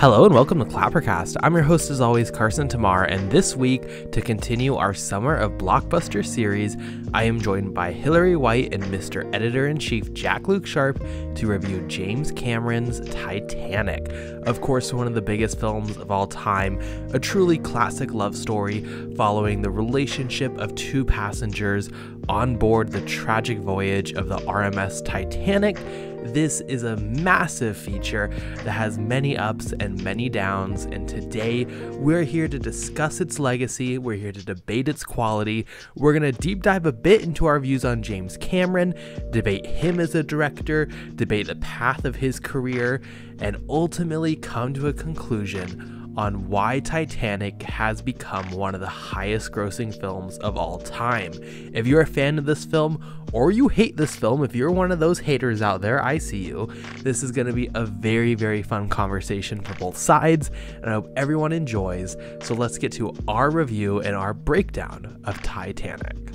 Hello and welcome to Clappercast. I'm your host, as always, Carson Timar, and this week, to continue our Summer of Blockbuster series, I am joined by Hillary White and Mr. Editor in Chief Jak-Luke Sharp to review James Cameron's Titanic. Of course, one of the biggest films of all time, a truly classic love story following the relationship of two passengers on board the tragic voyage of the RMS Titanic this is a massive feature that has many ups and many downs, and today we're here to discuss its legacy, we're here to debate its quality, we're to deep dive a bit into our views on James Cameron, debate him as a director, debate the path of his career, and ultimately come to a conclusion on why Titanic has become one of the highest grossing films of all time. If you're a fan of this film, or you hate this film, if you're one of those haters out there, I see you. This is going to be a very, very fun conversation for both sides, and I hope everyone enjoys. So let's get to our review and our breakdown of Titanic.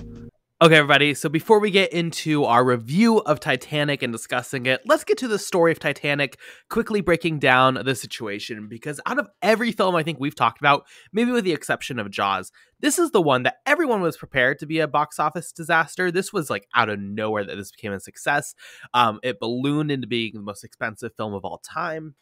Okay, everybody. So before we get into our review of Titanic and discussing it, let's get to the story of Titanic, quickly breaking down the situation. Because out of every film I think we've talked about, maybe with the exception of Jaws, this is the one that everyone was prepared to be a box office disaster. This was like out of nowhere that this became a success. Um, it ballooned into being the most expensive film of all time.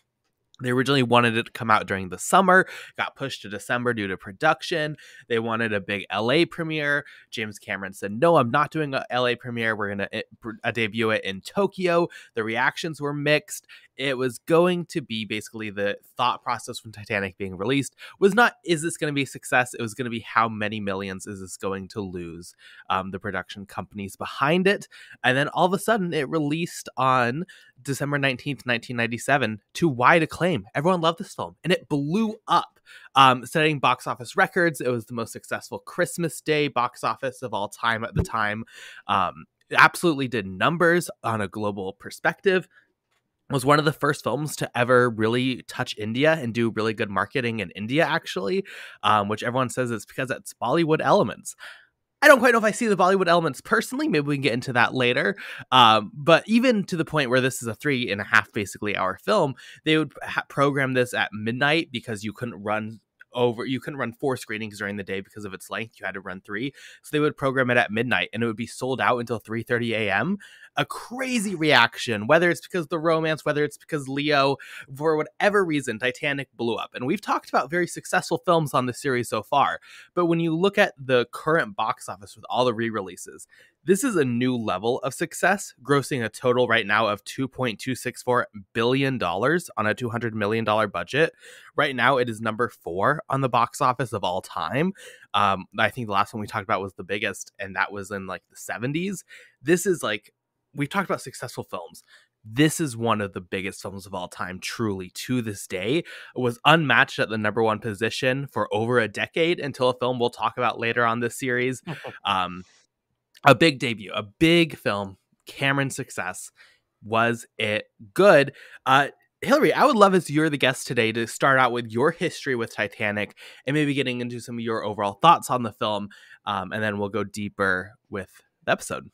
They originally wanted it to come out during the summer, got pushed to December due to production. They wanted a big LA premiere. James Cameron said, No, I'm not doing a LA premiere. We're going to uh, debut it in Tokyo. The reactions were mixed it was going to be basically the thought process from Titanic being released was not is this going to be a success? It was going to be how many millions is this going to lose um, the production companies behind it. And then all of a sudden it released on December 19th, 1997 to wide acclaim. Everyone loved this film and it blew up, um, setting box office records. It was the most successful Christmas Day box office of all time at the time. Um, absolutely did numbers on a global perspective was one of the first films to ever really touch India and do really good marketing in India, actually, um, which everyone says is because it's Bollywood elements. I don't quite know if I see the Bollywood elements personally. Maybe we can get into that later. Um, but even to the point where this is a three and a half basically hour film, they would ha- program this at midnight because you couldn't run over you couldn't run four screenings during the day because of its length you had to run three so they would program it at midnight and it would be sold out until 3 30 a.m a crazy reaction, whether it's because the romance, whether it's because Leo, for whatever reason, Titanic blew up. And we've talked about very successful films on the series so far. But when you look at the current box office with all the re releases, this is a new level of success, grossing a total right now of $2.264 billion on a $200 million budget. Right now, it is number four on the box office of all time. Um, I think the last one we talked about was the biggest, and that was in like the 70s. This is like we've talked about successful films this is one of the biggest films of all time truly to this day it was unmatched at the number one position for over a decade until a film we'll talk about later on this series um, a big debut a big film cameron success was it good uh, Hillary, I would love as you're the guest today to start out with your history with Titanic and maybe getting into some of your overall thoughts on the film, um, and then we'll go deeper with the episode.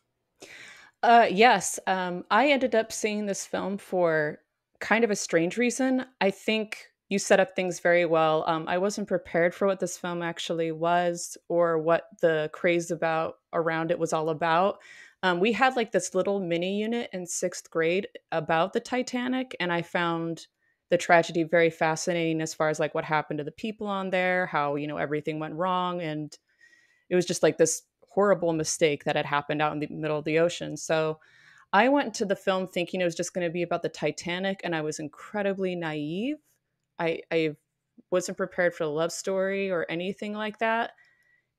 Uh, yes. Um, I ended up seeing this film for kind of a strange reason. I think you set up things very well. Um, I wasn't prepared for what this film actually was or what the craze about around it was all about. Um, we had like this little mini unit in sixth grade about the Titanic, and I found the tragedy very fascinating as far as like what happened to the people on there, how you know everything went wrong, and it was just like this horrible mistake that had happened out in the middle of the ocean. So I went to the film thinking it was just going to be about the Titanic, and I was incredibly naive. I, I wasn't prepared for a love story or anything like that.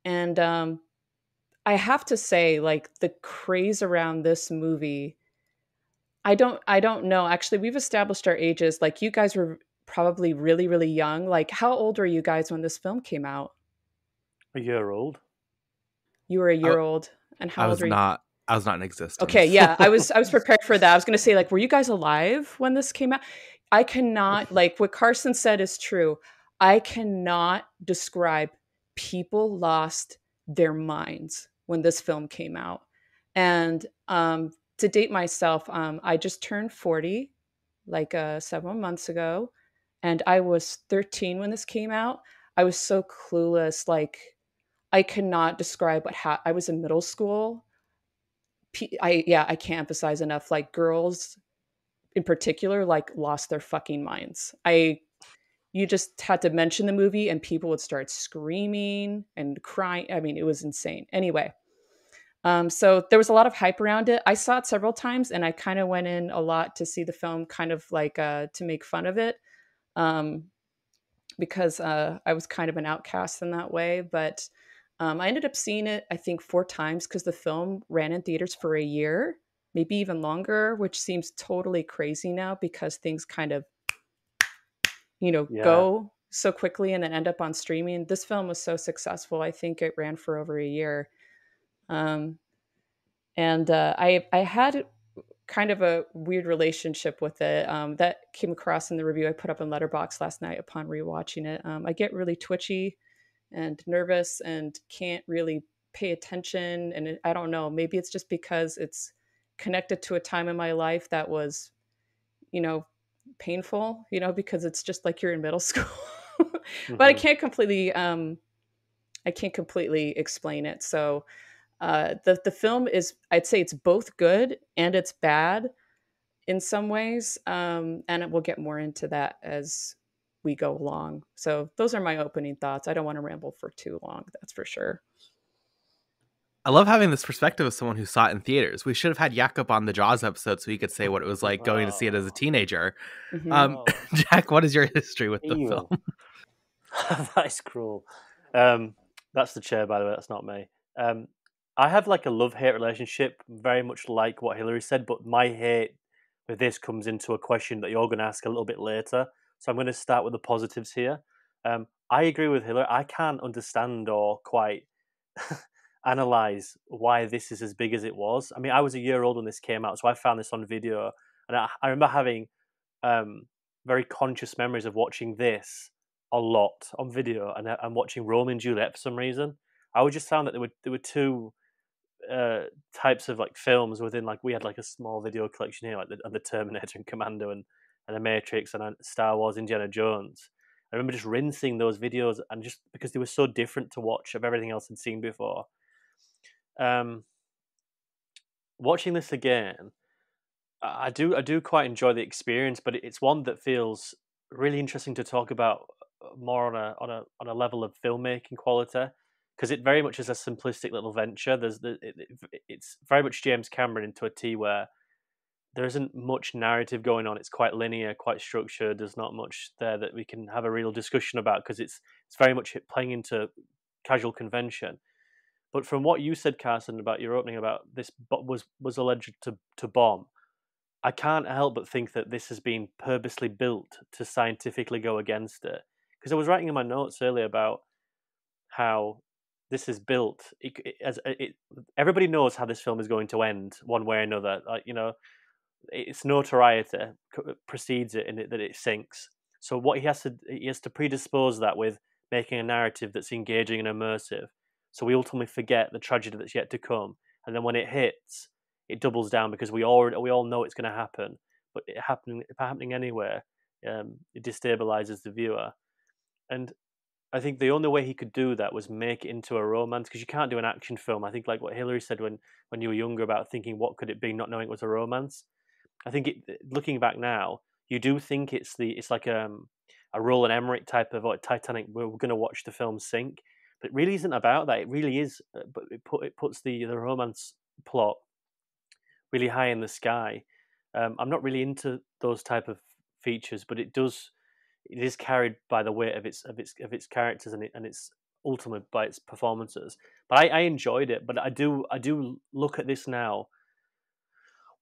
And um, I have to say, like the craze around this movie, I don't, I don't know. Actually, we've established our ages. Like you guys were probably really, really young. Like, how old were you guys when this film came out? A year old. You were a year I, old, and how I old was were you? Not, I was not in existence. Okay, yeah, I was. I was prepared for that. I was going to say, like, were you guys alive when this came out? I cannot, like, what Carson said is true. I cannot describe. People lost their minds when this film came out, and um, to date myself, um, I just turned forty, like uh, several months ago, and I was 13 when this came out. I was so clueless. Like, I cannot describe what ha- I was in middle school. I yeah, I can't emphasize enough. Like girls in particular, like lost their fucking minds. I you just had to mention the movie and people would start screaming and crying. I mean, it was insane. Anyway, um, so there was a lot of hype around it. I saw it several times and I kind of went in a lot to see the film, kind of like uh, to make fun of it. Um, because uh, I was kind of an outcast in that way. But um, I ended up seeing it, I think, four times because the film ran in theaters for a year, maybe even longer, which seems totally crazy now because things kind of, you know, yeah. go so quickly and then end up on streaming. This film was so successful. I think it ran for over a year. Um, and uh, I I had kind of a weird relationship with it um, that came across in the review I put up in Letterboxd last night upon rewatching it. Um, I get really twitchy and nervous and can't really pay attention, and I don't know. Maybe it's just because it's connected to a time in my life that was, you know, painful. You know, because it's just like you're in middle school. mm-hmm. But I can't completely. Um, I can't completely explain it. So uh, the the film is I'd say it's both good and it's bad in some ways, um, and we'll get more into that as we go along. So those are my opening thoughts. I don't want to ramble for too long. That's for sure. I love having this perspective of someone who saw it in theaters. We should have had Jakob on the Jaws episode so he could say what it was like going to see it as a teenager. Mm-hmm. Um, Jack, what is your history with the film? that is cruel. Um, that's the chair, by the way. That's not me. Um, I have like a love hate relationship, very much like what Hillary said, but my hate with this comes into a question that you're going to ask a little bit later. So I'm going to start with the positives here. Um, I agree with Hillary. I can't understand or quite analyze why this is as big as it was. I mean, I was a year old when this came out, so I found this on video, and I, I remember having um, very conscious memories of watching this a lot on video and, and watching Romeo and Juliet for some reason. I would just found that there were there were two uh, types of like films within like we had like a small video collection here like the, the Terminator and Commando and and the Matrix and uh, Star Wars Indiana Jones. I remember just rinsing those videos and just because they were so different to watch of everything else I'd seen before. Um, watching this again, I do I do quite enjoy the experience, but it's one that feels really interesting to talk about uh, more on a on a on a level of filmmaking quality because it very much is a simplistic little venture. There's the, it, it's very much James Cameron into a T where there isn't much narrative going on. It's quite linear, quite structured. There's not much there that we can have a real discussion about because it's it's very much playing into casual convention. But from what you said, Carson, about your opening about this was was alleged to to bomb, I can't help but think that this has been purposely built to scientifically go against it. Because I was writing in my notes earlier about how this is built it, it, as it, everybody knows how this film is going to end one way or another like you know its notoriety precedes it in it that it sinks so what he has to he has to predispose that with making a narrative that's engaging and immersive so we ultimately forget the tragedy that's yet to come and then when it hits it doubles down because we all we all know it's going to happen but it happening happening anywhere um, it destabilizes the viewer and I think the only way he could do that was make it into a romance because you can't do an action film. I think like what Hillary said when when you were younger about thinking what could it be, not knowing it was a romance. I think it, looking back now, you do think it's the it's like um, a Roland Emmerich type of Titanic. We're going to watch the film sink, but it really isn't about that. It really is, uh, but it put it puts the the romance plot really high in the sky. Um, I'm not really into those type of features, but it does it is carried by the weight of its of its of its characters and it, and its ultimate by its performances. But I, I enjoyed it. But I do I do look at this now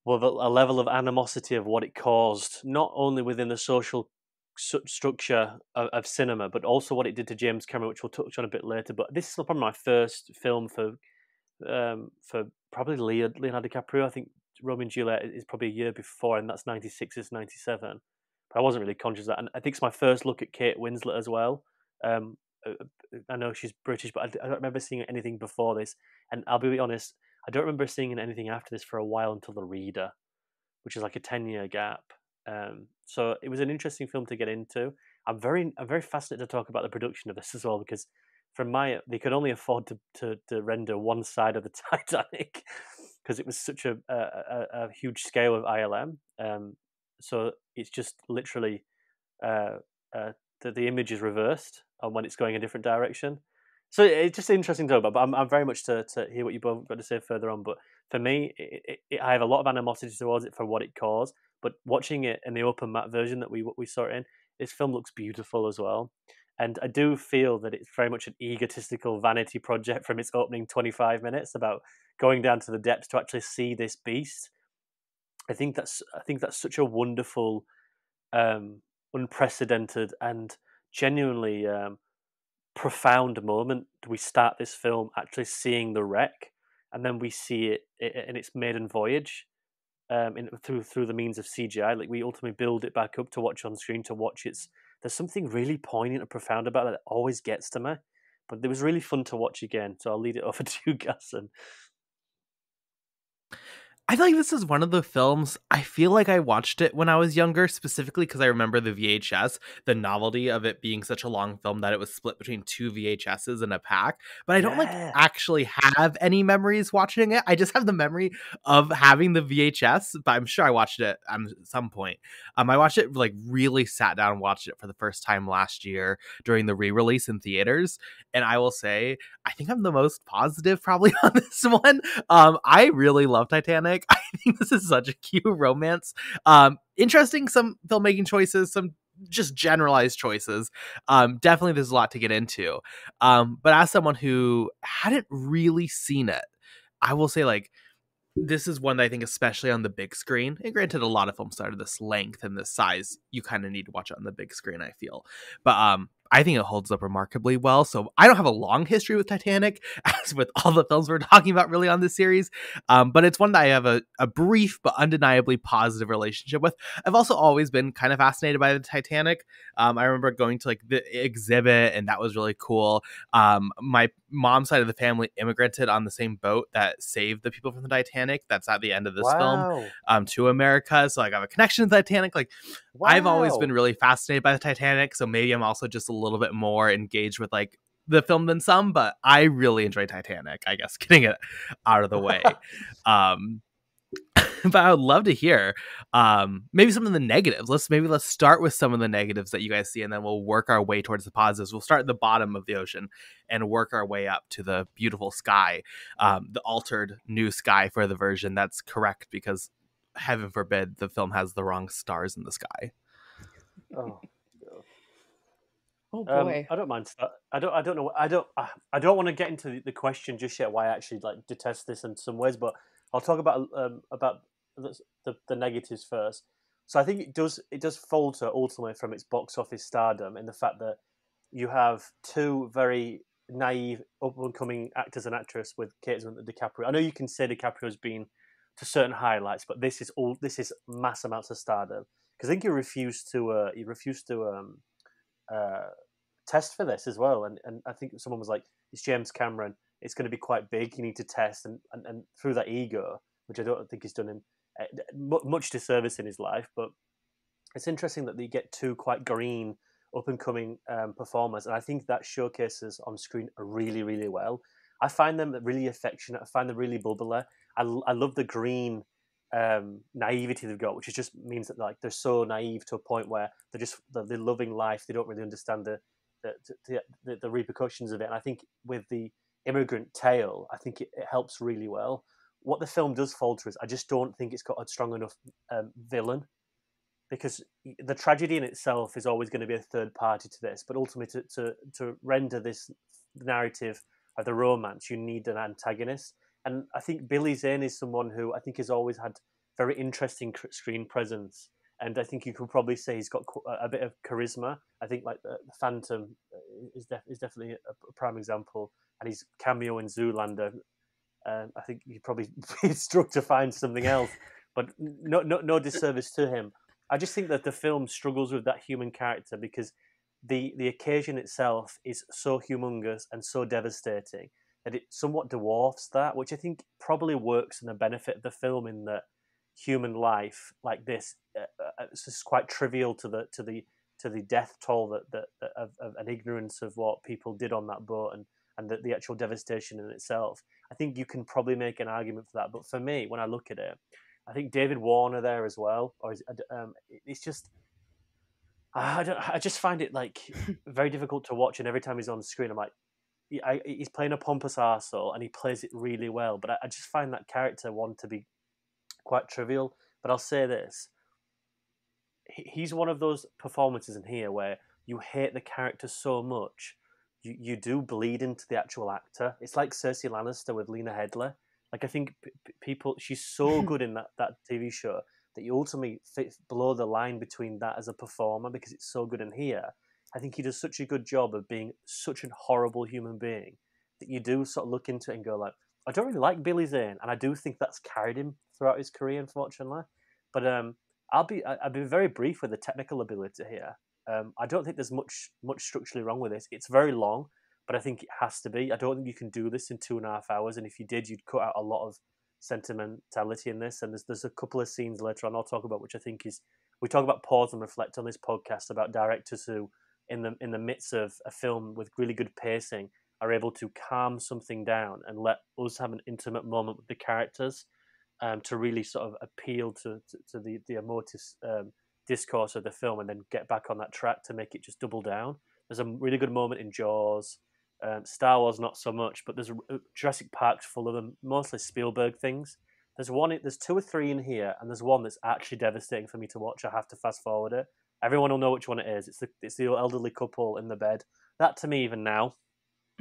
with a, a level of animosity of what it caused, not only within the social structure of, of, cinema, but also what it did to James Cameron, which we'll touch on a bit later. But this is probably my first film for um, for probably Leonardo DiCaprio. I think Romeo and Juliet is probably a year before, and that's ninety six. Is ninety seven but I wasn't really conscious of that. And I think it's my first look at Kate Winslet as well. Um, uh, uh, I know she's British, but I, don't remember seeing anything before this. And I'll be honest, I don't remember seeing anything after this for a while until The Reader, which is like a 10 year gap. Um, so it was an interesting film to get into. I'm very I'm very fascinated to talk about the production of this as well because from my they could only afford to to, to render one side of the Titanic because it was such a, a, a, huge scale of ILM. Um, so it's just literally uh, uh, the, the image is reversed and when it's going a different direction. So it's just interesting to talk about. But I'm, I'm very much to, to hear what you both got to say further on. But for me, it, it, I have a lot of animosity towards it for what it caused. But watching it in the open matte version that we we saw it in, this film looks beautiful as well. And I do feel that it's very much an egotistical vanity project from its opening 25 minutes about going down to the depths to actually see this beast. I think that's I think that's such a wonderful, um, unprecedented, and genuinely um, profound moment. We start this film actually seeing the wreck, and then we see it in its maiden voyage, um, in, through through the means of CGI. Like we ultimately build it back up to watch on screen to watch its. There's something really poignant and profound about it that always gets to me. But it was really fun to watch again. So I'll lead it over to you, and I feel like this is one of the films I feel like I watched it when I was younger, specifically because I remember the VHS, the novelty of it being such a long film that it was split between two VHSs in a pack. But I don't yeah. like actually have any memories watching it. I just have the memory of having the VHS, but I'm sure I watched it at some point. Um, I watched it like really sat down and watched it for the first time last year during the re-release in theaters, and I will say I think I'm the most positive probably on this one. Um, I really love Titanic. I think this is such a cute romance. Um, interesting some filmmaking choices, some just generalized choices. Um, definitely there's a lot to get into. Um, but as someone who hadn't really seen it, I will say like this is one that I think, especially on the big screen, and granted, a lot of films that are this length and this size, you kind of need to watch it on the big screen. I feel, but um, I think it holds up remarkably well. So I don't have a long history with Titanic, as with all the films we're talking about really on this series. Um, but it's one that I have a, a brief but undeniably positive relationship with. I've also always been kind of fascinated by the Titanic. Um, I remember going to like the exhibit, and that was really cool. Um, my mom's side of the family immigrated on the same boat that saved the people from the Titanic. That's at the end of this wow. film um, to America. So like, I have a connection to Titanic. Like wow. I've always been really fascinated by the Titanic. So maybe I'm also just a little bit more engaged with like the film than some, but I really enjoy Titanic, I guess, getting it out of the way. um, but I would love to hear um, maybe some of the negatives. Let's maybe let's start with some of the negatives that you guys see, and then we'll work our way towards the positives. We'll start at the bottom of the ocean and work our way up to the beautiful sky, um, the altered new sky for the version that's correct because heaven forbid the film has the wrong stars in the sky. Oh. Oh um, boy, um, I don't mind. I don't. I don't know. I don't. I don't want to get into the question just yet. Why I actually like detest this in some ways, but I'll talk about um, about the, the, the negatives first. So I think it does it does falter ultimately from its box office stardom in the fact that you have two very naive up and coming actors and actress with Kate and DiCaprio. I know you can say DiCaprio's been to certain highlights, but this is all this is mass amounts of stardom because I think he refused to uh, he refused to um, uh, test for this as well, and and I think someone was like, "It's James Cameron. It's going to be quite big. You need to test." And and, and through that ego, which I don't think he's done him uh, much disservice in his life, but it's interesting that they get two quite green up and coming um, performers, and I think that showcases on screen really really well. I find them really affectionate. I find them really bubbly. I, I love the green um, naivety they've got, which is just means that like they're so naive to a point where they're just they're, they're loving life. They don't really understand the the, the the, the repercussions of it. And I think with the immigrant tale, I think it, it, helps really well. What the film does falter is I just don't think it's got a strong enough um, villain because the tragedy in itself is always going to be a third party to this. But ultimately, to to, to render this narrative of the romance, you need an antagonist and I think Billy Zane is someone who I think has always had very interesting screen presence. And I think you could probably say he's got a bit of charisma. I think like the Phantom uh, is, def- is definitely a prime example, and his cameo in Zoolander. Uh, I think you probably be struck to find something else, but no, no, no disservice to him. I just think that the film struggles with that human character because the the occasion itself is so humongous and so devastating that it somewhat dwarfs that, which I think probably works in the benefit of the film in that human life like this uh, uh, it's quite trivial to the to the to the death toll that, that, that of, of, an ignorance of what people did on that boat and and the, the actual devastation in itself. I think you can probably make an argument for that. But for me, when I look at it, I think David Warner there as well, or is, um, it's just. I don't. I just find it like very difficult to watch, and every time he's on the screen, I'm like, I, he's playing a pompous arsehole and he plays it really well. But I, I, just find that character one to be quite trivial. But I'll say this: he, he's one of those performances in here where you hate the character so much, you you do bleed into the actual actor. It's like Cersei Lannister with Lena Headey. Like I think p- people, she's so good in that that TV show that you ultimately fit below the line between that as a performer because it's so good in here I think he does such a good job of being such a horrible human being that you do sort of look into it and go like, I don't really like Billy Zane, and I do think that's carried him throughout his career, unfortunately. But um, I'll be I'll be very brief with the technical ability here. Um, I don't think there's much much structurally wrong with this. It's very long, but I think it has to be. I don't think you can do this in two and a half hours, and if you did, you'd cut out a lot of sentimentality in this. And there's there's a couple of scenes later on I'll talk about, which I think is we talk about pause and reflect on this podcast about directors who in the in the midst of a film with really good pacing are able to calm something down and let us have an intimate moment with the characters um, to really sort of appeal to, to, to the, the emotive um, discourse of the film and then get back on that track to make it just double down. There's a really good moment in Jaws. Um, Star Wars, not so much, but there's a, uh, Jurassic Park's full of them, mostly Spielberg things. There's one, there's two or three in here, and there's one that's actually devastating for me to watch. I have to fast forward it. Everyone will know which one it is. It's the it's the elderly couple in the bed. That to me, even now,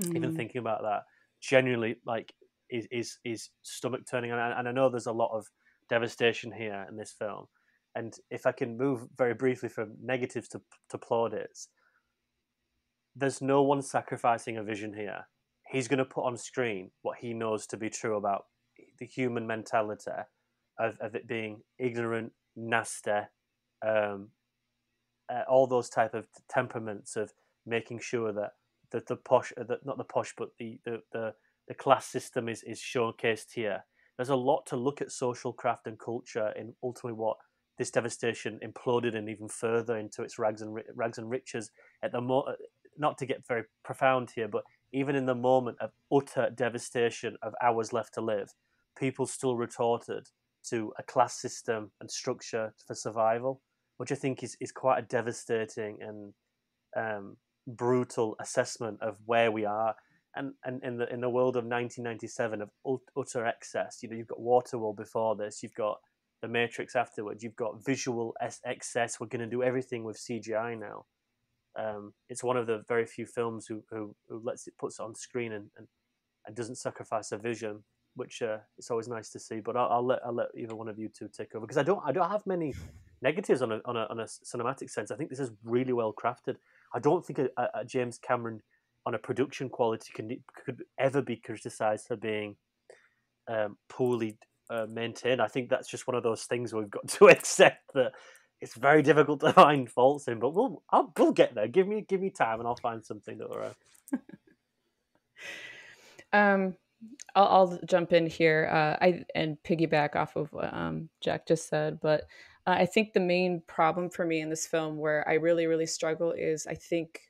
mm. even thinking about that, genuinely like is is is stomach turning. And I, and I know there's a lot of devastation here in this film. And if I can move very briefly from negatives to to plaudits, there's no one sacrificing a vision here. He's going to put on screen what he knows to be true about the human mentality of, of it being ignorant, nasty, um, uh, all those type of temperaments of making sure that that the posh, uh, that not the posh, but the, the the the class system is is showcased here. There's a lot to look at social craft and culture in ultimately what this devastation imploded and even further into its rags and rags and riches at the mo- uh, not to get very profound here, but even in the moment of utter devastation of hours left to live, people still retorted to a class system and structure for survival which I think is, is quite a devastating and um, brutal assessment of where we are. And, and in the in the world of 1997 of utter excess, you know, you've got Waterworld before this, you've got The Matrix afterwards, you've got visual excess. We're going to do everything with CGI now. Um, it's one of the very few films who, who, who lets it puts it on screen and, and, and doesn't sacrifice a vision, which uh, it's always nice to see. But I'll, I'll, let I'll let either one of you two take over because I don't I don't have many negatives on a, on a, on a cinematic sense. I think this is really well crafted. I don't think a, a James Cameron on a production quality can could ever be criticized for being um, poorly uh, maintained. I think that's just one of those things we've got to accept that it's very difficult to find faults in. But we'll I'll, we'll get there. Give me give me time, and I'll find something that will. um, I'll, I'll, jump in here. Uh, I and piggyback off of what um, Jack just said, but uh, I think the main problem for me in this film, where I really, really struggle, is I think,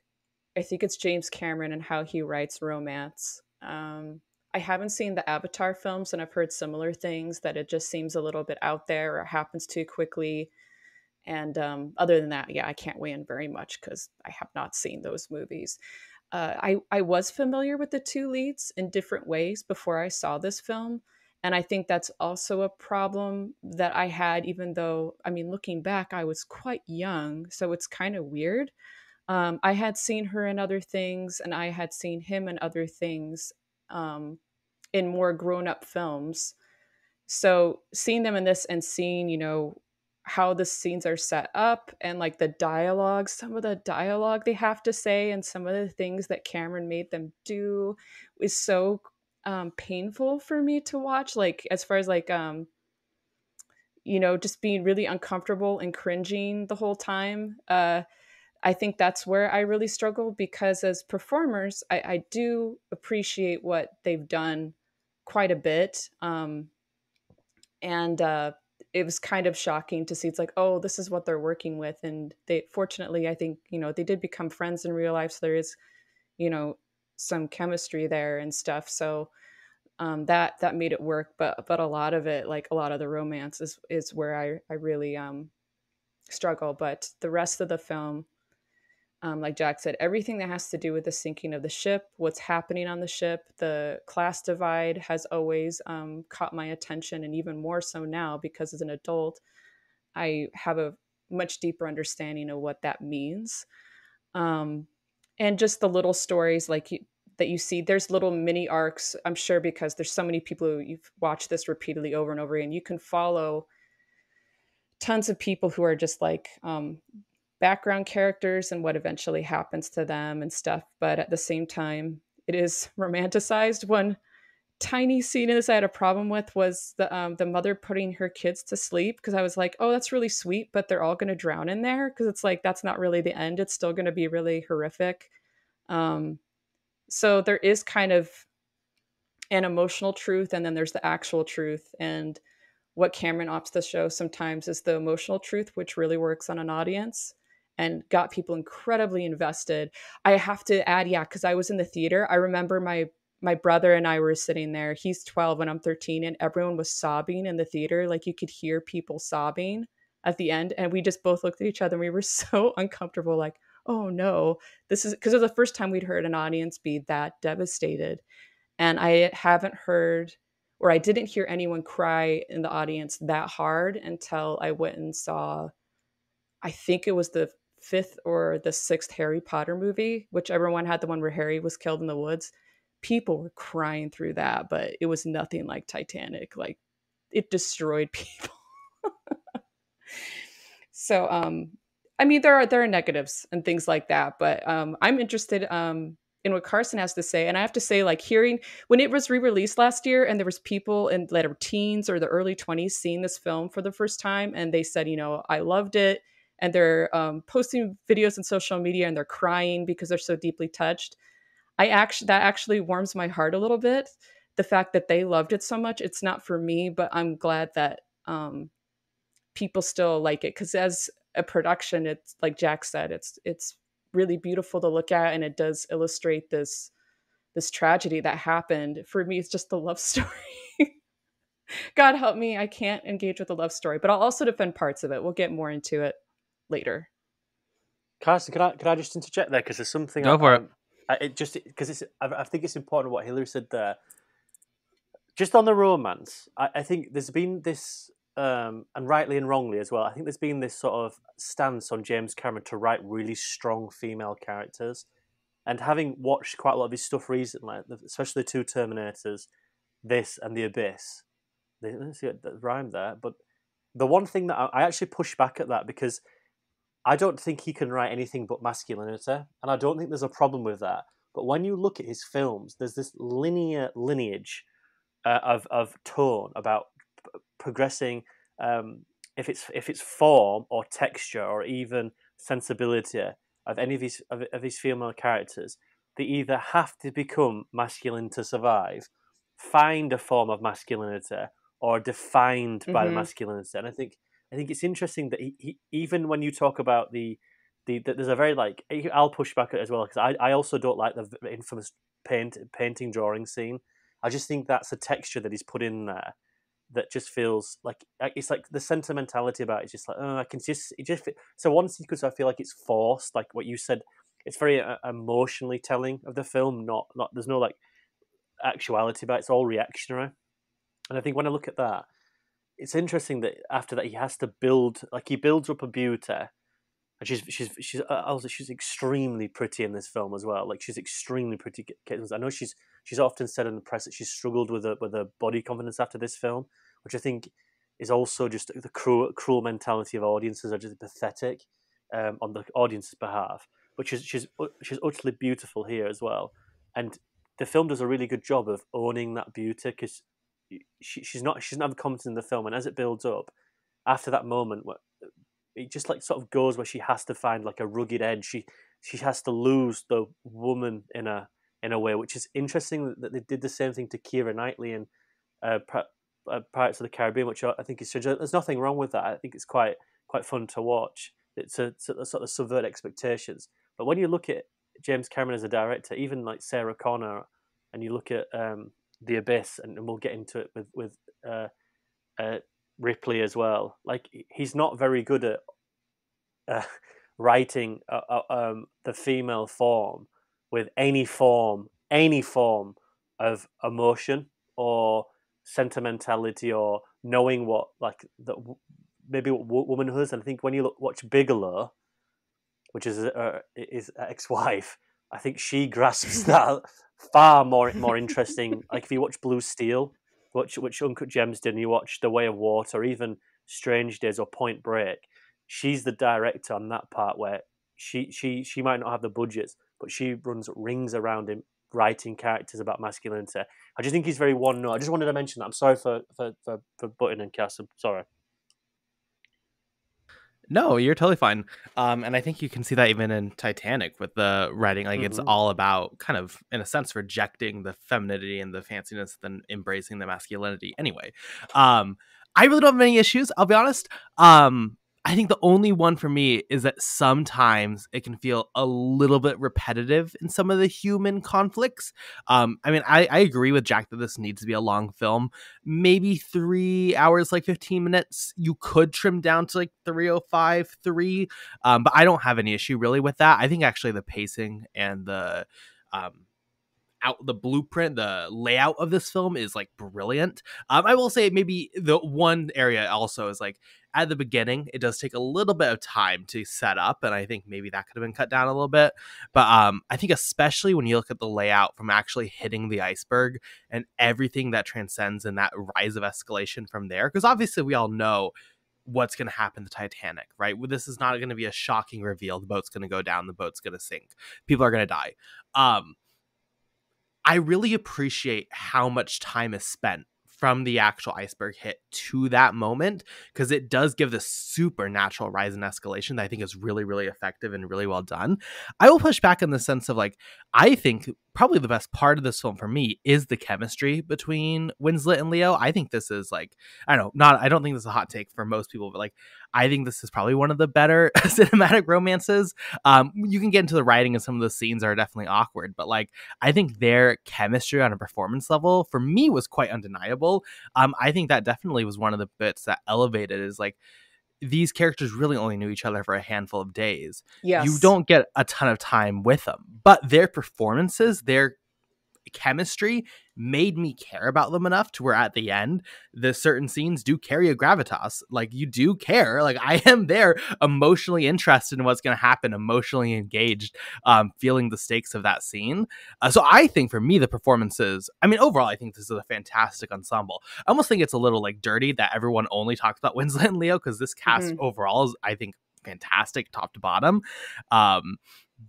I think it's James Cameron and how he writes romance. Um, I haven't seen the Avatar films, and I've heard similar things that it just seems a little bit out there or happens too quickly. And um, other than that, yeah, I can't weigh in very much because I have not seen those movies. Uh, I I was familiar with the two leads in different ways before I saw this film, and I think that's also a problem that I had, even though, I mean, looking back, I was quite young. So it's kind of weird. Um, I had seen her in other things, and I had seen him in other things um, in more grown up films. So seeing them in this and seeing, you know, how the scenes are set up and like the dialogue, some of the dialogue they have to say, and some of the things that Cameron made them do is so um, painful for me to watch. Like as far as like um, you know, just being really uncomfortable and cringing the whole time. Uh, I think that's where I really struggle because as performers, I, I do appreciate what they've done quite a bit. Um, and uh, it was kind of shocking to see it's like oh this is what they're working with and they fortunately i think you know they did become friends in real life so there is you know some chemistry there and stuff so um, that that made it work but but a lot of it like a lot of the romance is is where i i really um struggle but the rest of the film um, like Jack said, everything that has to do with the sinking of the ship, what's happening on the ship, the class divide has always um, caught my attention, and even more so now because as an adult, I have a much deeper understanding of what that means. Um, and just the little stories like you, that you see, there's little mini arcs, I'm sure, because there's so many people who you've watched this repeatedly over and over, and you can follow tons of people who are just like um, background characters and what eventually happens to them and stuff. But at the same time, it is romanticized. One tiny scene in this I had a problem with was the um, the mother putting her kids to sleep because I was like, oh, that's really sweet, but they're all going to drown in there because it's like that's not really the end. It's still going to be really horrific. Um, so there is kind of an emotional truth, and then there's the actual truth. And what Cameron opts to show sometimes is the emotional truth, which really works on an audience and got people incredibly invested. I have to add, yeah, because I was in the theater. I remember my my brother and I were sitting there. He's 12 and I'm 13, and everyone was sobbing in the theater. Like you could hear people sobbing at the end. And we just both looked at each other and we were so uncomfortable, like, oh no, this is because it was the first time we'd heard an audience be that devastated. And I haven't heard or I didn't hear anyone cry in the audience that hard until I went and saw I think it was the fifth or the sixth Harry Potter movie, whichever one had the one where Harry was killed in the woods, people were crying through that, but it was nothing like Titanic. Like it destroyed people. so um I mean there are there are negatives and things like that, but um I'm interested um in what Carson has to say. And I have to say, like hearing when it was re-released last year and there was people in that are teens or the early 20s seeing this film for the first time and they said, you know, I loved it and they're um, posting videos on social media and they're crying because they're so deeply touched i actually that actually warms my heart a little bit the fact that they loved it so much it's not for me but i'm glad that um, people still like it because as a production it's like jack said it's it's really beautiful to look at and it does illustrate this this tragedy that happened for me it's just the love story god help me i can't engage with the love story but i'll also defend parts of it we'll get more into it later. Carson, can I can I just interject there because there's something go I, for it. I, it just because it's I, I, think it's important what Hillary said there. Just on the romance, I, I think there's been this, um, and rightly and wrongly as well. I think there's been this sort of stance on James Cameron to write really strong female characters, and having watched quite a lot of his stuff recently, especially the two Terminators, this and the Abyss. They Let's see the rhyme there, but the one thing that I actually push back at that because I don't think he can write anything but masculinity, and I don't think there's a problem with that. But when you look at his films, there's this linear lineage uh, of of tone about p- progressing. Um, if it's if it's form or texture or even sensibility of any of these of, of these female characters, they either have to become masculine to survive, find a form of masculinity, or defined by mm-hmm. the masculinity. And I think I think it's interesting that he, he even when you talk about the the, the there's a very like I'll push back as well because I, I also don't like the infamous paint painting drawing scene. I just think that's a texture that he's put in there that just feels like it's like the sentimentality about it is just like oh I can just it just so one sequence I feel like it's forced like what you said it's very uh, emotionally telling of the film not not there's no like actuality about it. it's all reactionary and I think when I look at that it's interesting that after that he has to build like he builds up a beauty and she's she's she's uh, also she's extremely pretty in this film as well like she's extremely pretty i know she's she's often said in the press that she's struggled with a with a body confidence after this film which i think is also just the cruel cruel mentality of audiences are just pathetic um, on the audience's behalf but she's she's she's utterly beautiful here as well and the film does a really good job of owning that beauty because she, she's not she's not confidence in the film, and as it builds up, after that moment, it just like sort of goes where she has to find like a rugged edge. She she has to lose the woman in a in a way, which is interesting that they did the same thing to Keira Knightley and uh, uh, Pirates of the Caribbean, which I think is there's nothing wrong with that. I think it's quite quite fun to watch. It's a, it's a sort of subvert expectations. But when you look at James Cameron as a director, even like Sarah Connor, and you look at um, The Abyss, and, we'll get into it with with uh, uh, Ripley as well. Like he's not very good at uh, writing uh, uh, um, the female form with any form, any form of emotion or sentimentality or knowing what like the maybe what womanhood is. And I think when you look, watch Bigelow, which is uh, his ex-wife, I think she grasps that far more more interesting. like if you watch Blue Steel, which which Uncut Gems did, and you watch The Weight of Water, even Strange Days or Point Break, she's the director on that part where she she she might not have the budgets, but she runs rings around him writing characters about masculinity. I just think he's very one note. I just wanted to mention that. I'm sorry for for for, for butting and Cass. I'm sorry. No, you're totally fine. Um, and I think you can see that even in Titanic with the writing. Like mm-hmm. it's all about kind of, in a sense, rejecting the femininity and the fanciness, then embracing the masculinity. Anyway, um, I really don't have any issues. I'll be honest. Um, I think the only one for me is that sometimes it can feel a little bit repetitive in some of the human conflicts. Um, I mean, I, I agree with Jack that this needs to be a long film. Maybe three hours, like 15 minutes. You could trim down to like 305, three. Um, but I don't have any issue really with that. I think actually the pacing and the um, out the blueprint, the layout of this film is like brilliant. Um, I will say maybe the one area also is like at the beginning, it does take a little bit of time to set up, and I think maybe that could have been cut down a little bit. But um, I think especially when you look at the layout from actually hitting the iceberg and everything that transcends in that rise of escalation from there, because obviously we all know what's going to happen to Titanic, right? This is not going to be a shocking reveal. The boat's going to go down. The boat's going to sink. People are going to die. Um, I really appreciate how much time is spent from the actual iceberg hit to that moment because it does give this supernatural rise and escalation that I think is really, really effective and really well done. I will push back in the sense of like, I think probably the best part of this film for me is the chemistry between Winslet and Leo. I think this is like, I don't know, not, I don't think this is a hot take for most people, but like, I think this is probably one of the better cinematic romances. Um, you can get into the writing and some of the scenes are definitely awkward, but like, I think their chemistry on a performance level for me was quite undeniable. Um, I think that definitely was one of the bits that elevated is like, these characters really only knew each other for a handful of days. Yes. You don't get a ton of time with them, but their performances, their chemistry made me care about them enough to where at the end the certain scenes do carry a gravitas. Like you do care. Like i am there emotionally interested in what's going to happen emotionally engaged um feeling the stakes of that scene. Uh, so i think for me the performances i mean overall i think this is a fantastic ensemble. I almost think it's a little like dirty that everyone only talks about winslet and leo because this cast mm-hmm. overall is i think fantastic top to bottom. Um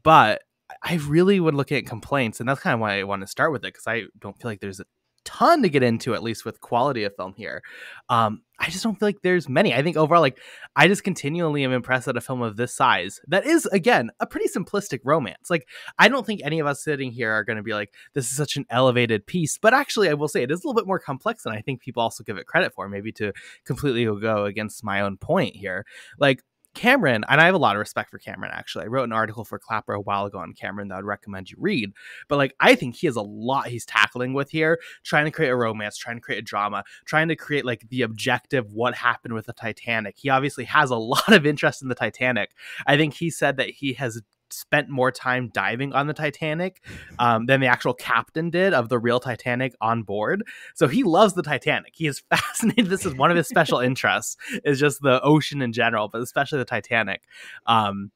but I really would look at complaints, and that's kind of why I want to start with it because I don't feel like there's a ton to get into, at least with quality of film here. Um, I just don't feel like there's many. I think overall, like I just continually am impressed at a film of this size that is again a pretty simplistic romance. Like I don't think any of us sitting here are going to be like this is such an elevated piece, but actually I will say it is a little bit more complex than I think people also give it credit for. Maybe to completely go against my own point here, like Cameron, and I have a lot of respect for Cameron actually. I wrote an article for Clapper a while ago on Cameron that I would recommend you read. But like I think he has a lot he's tackling with here, trying to create a romance, trying to create a drama, trying to create like the objective what happened with the Titanic. He obviously has a lot of interest in the Titanic. I think he said that he has spent more time diving on the Titanic um, than the actual captain did of the real Titanic on board. So he loves the Titanic. He is fascinated. This is one of his special interests is just the ocean in general, but especially the Titanic. Um,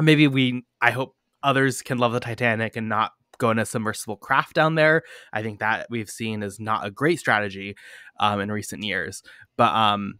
maybe we, I hope others can love the Titanic and not go in a submersible craft down there. I think that we've seen is not a great strategy um, in recent years. But um,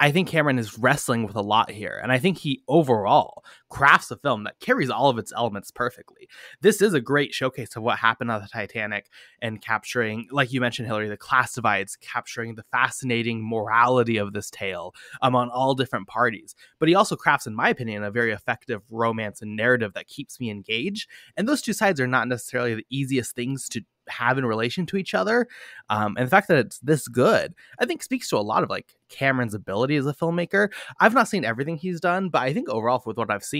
I think Cameron is wrestling with a lot here. And I think he overall crafts a film that carries all of its elements perfectly. This is a great showcase of what happened on the Titanic and capturing, like you mentioned, Hillary, the class divides, capturing the fascinating morality of this tale among all different parties. But he also crafts, in my opinion, a very effective romance and narrative that keeps me engaged. And those two sides are not necessarily the easiest things to have in relation to each other. Um, and the fact that it's this good, I think speaks to a lot of like Cameron's ability as a filmmaker. I've not seen everything he's done, but I think overall, with what I've seen,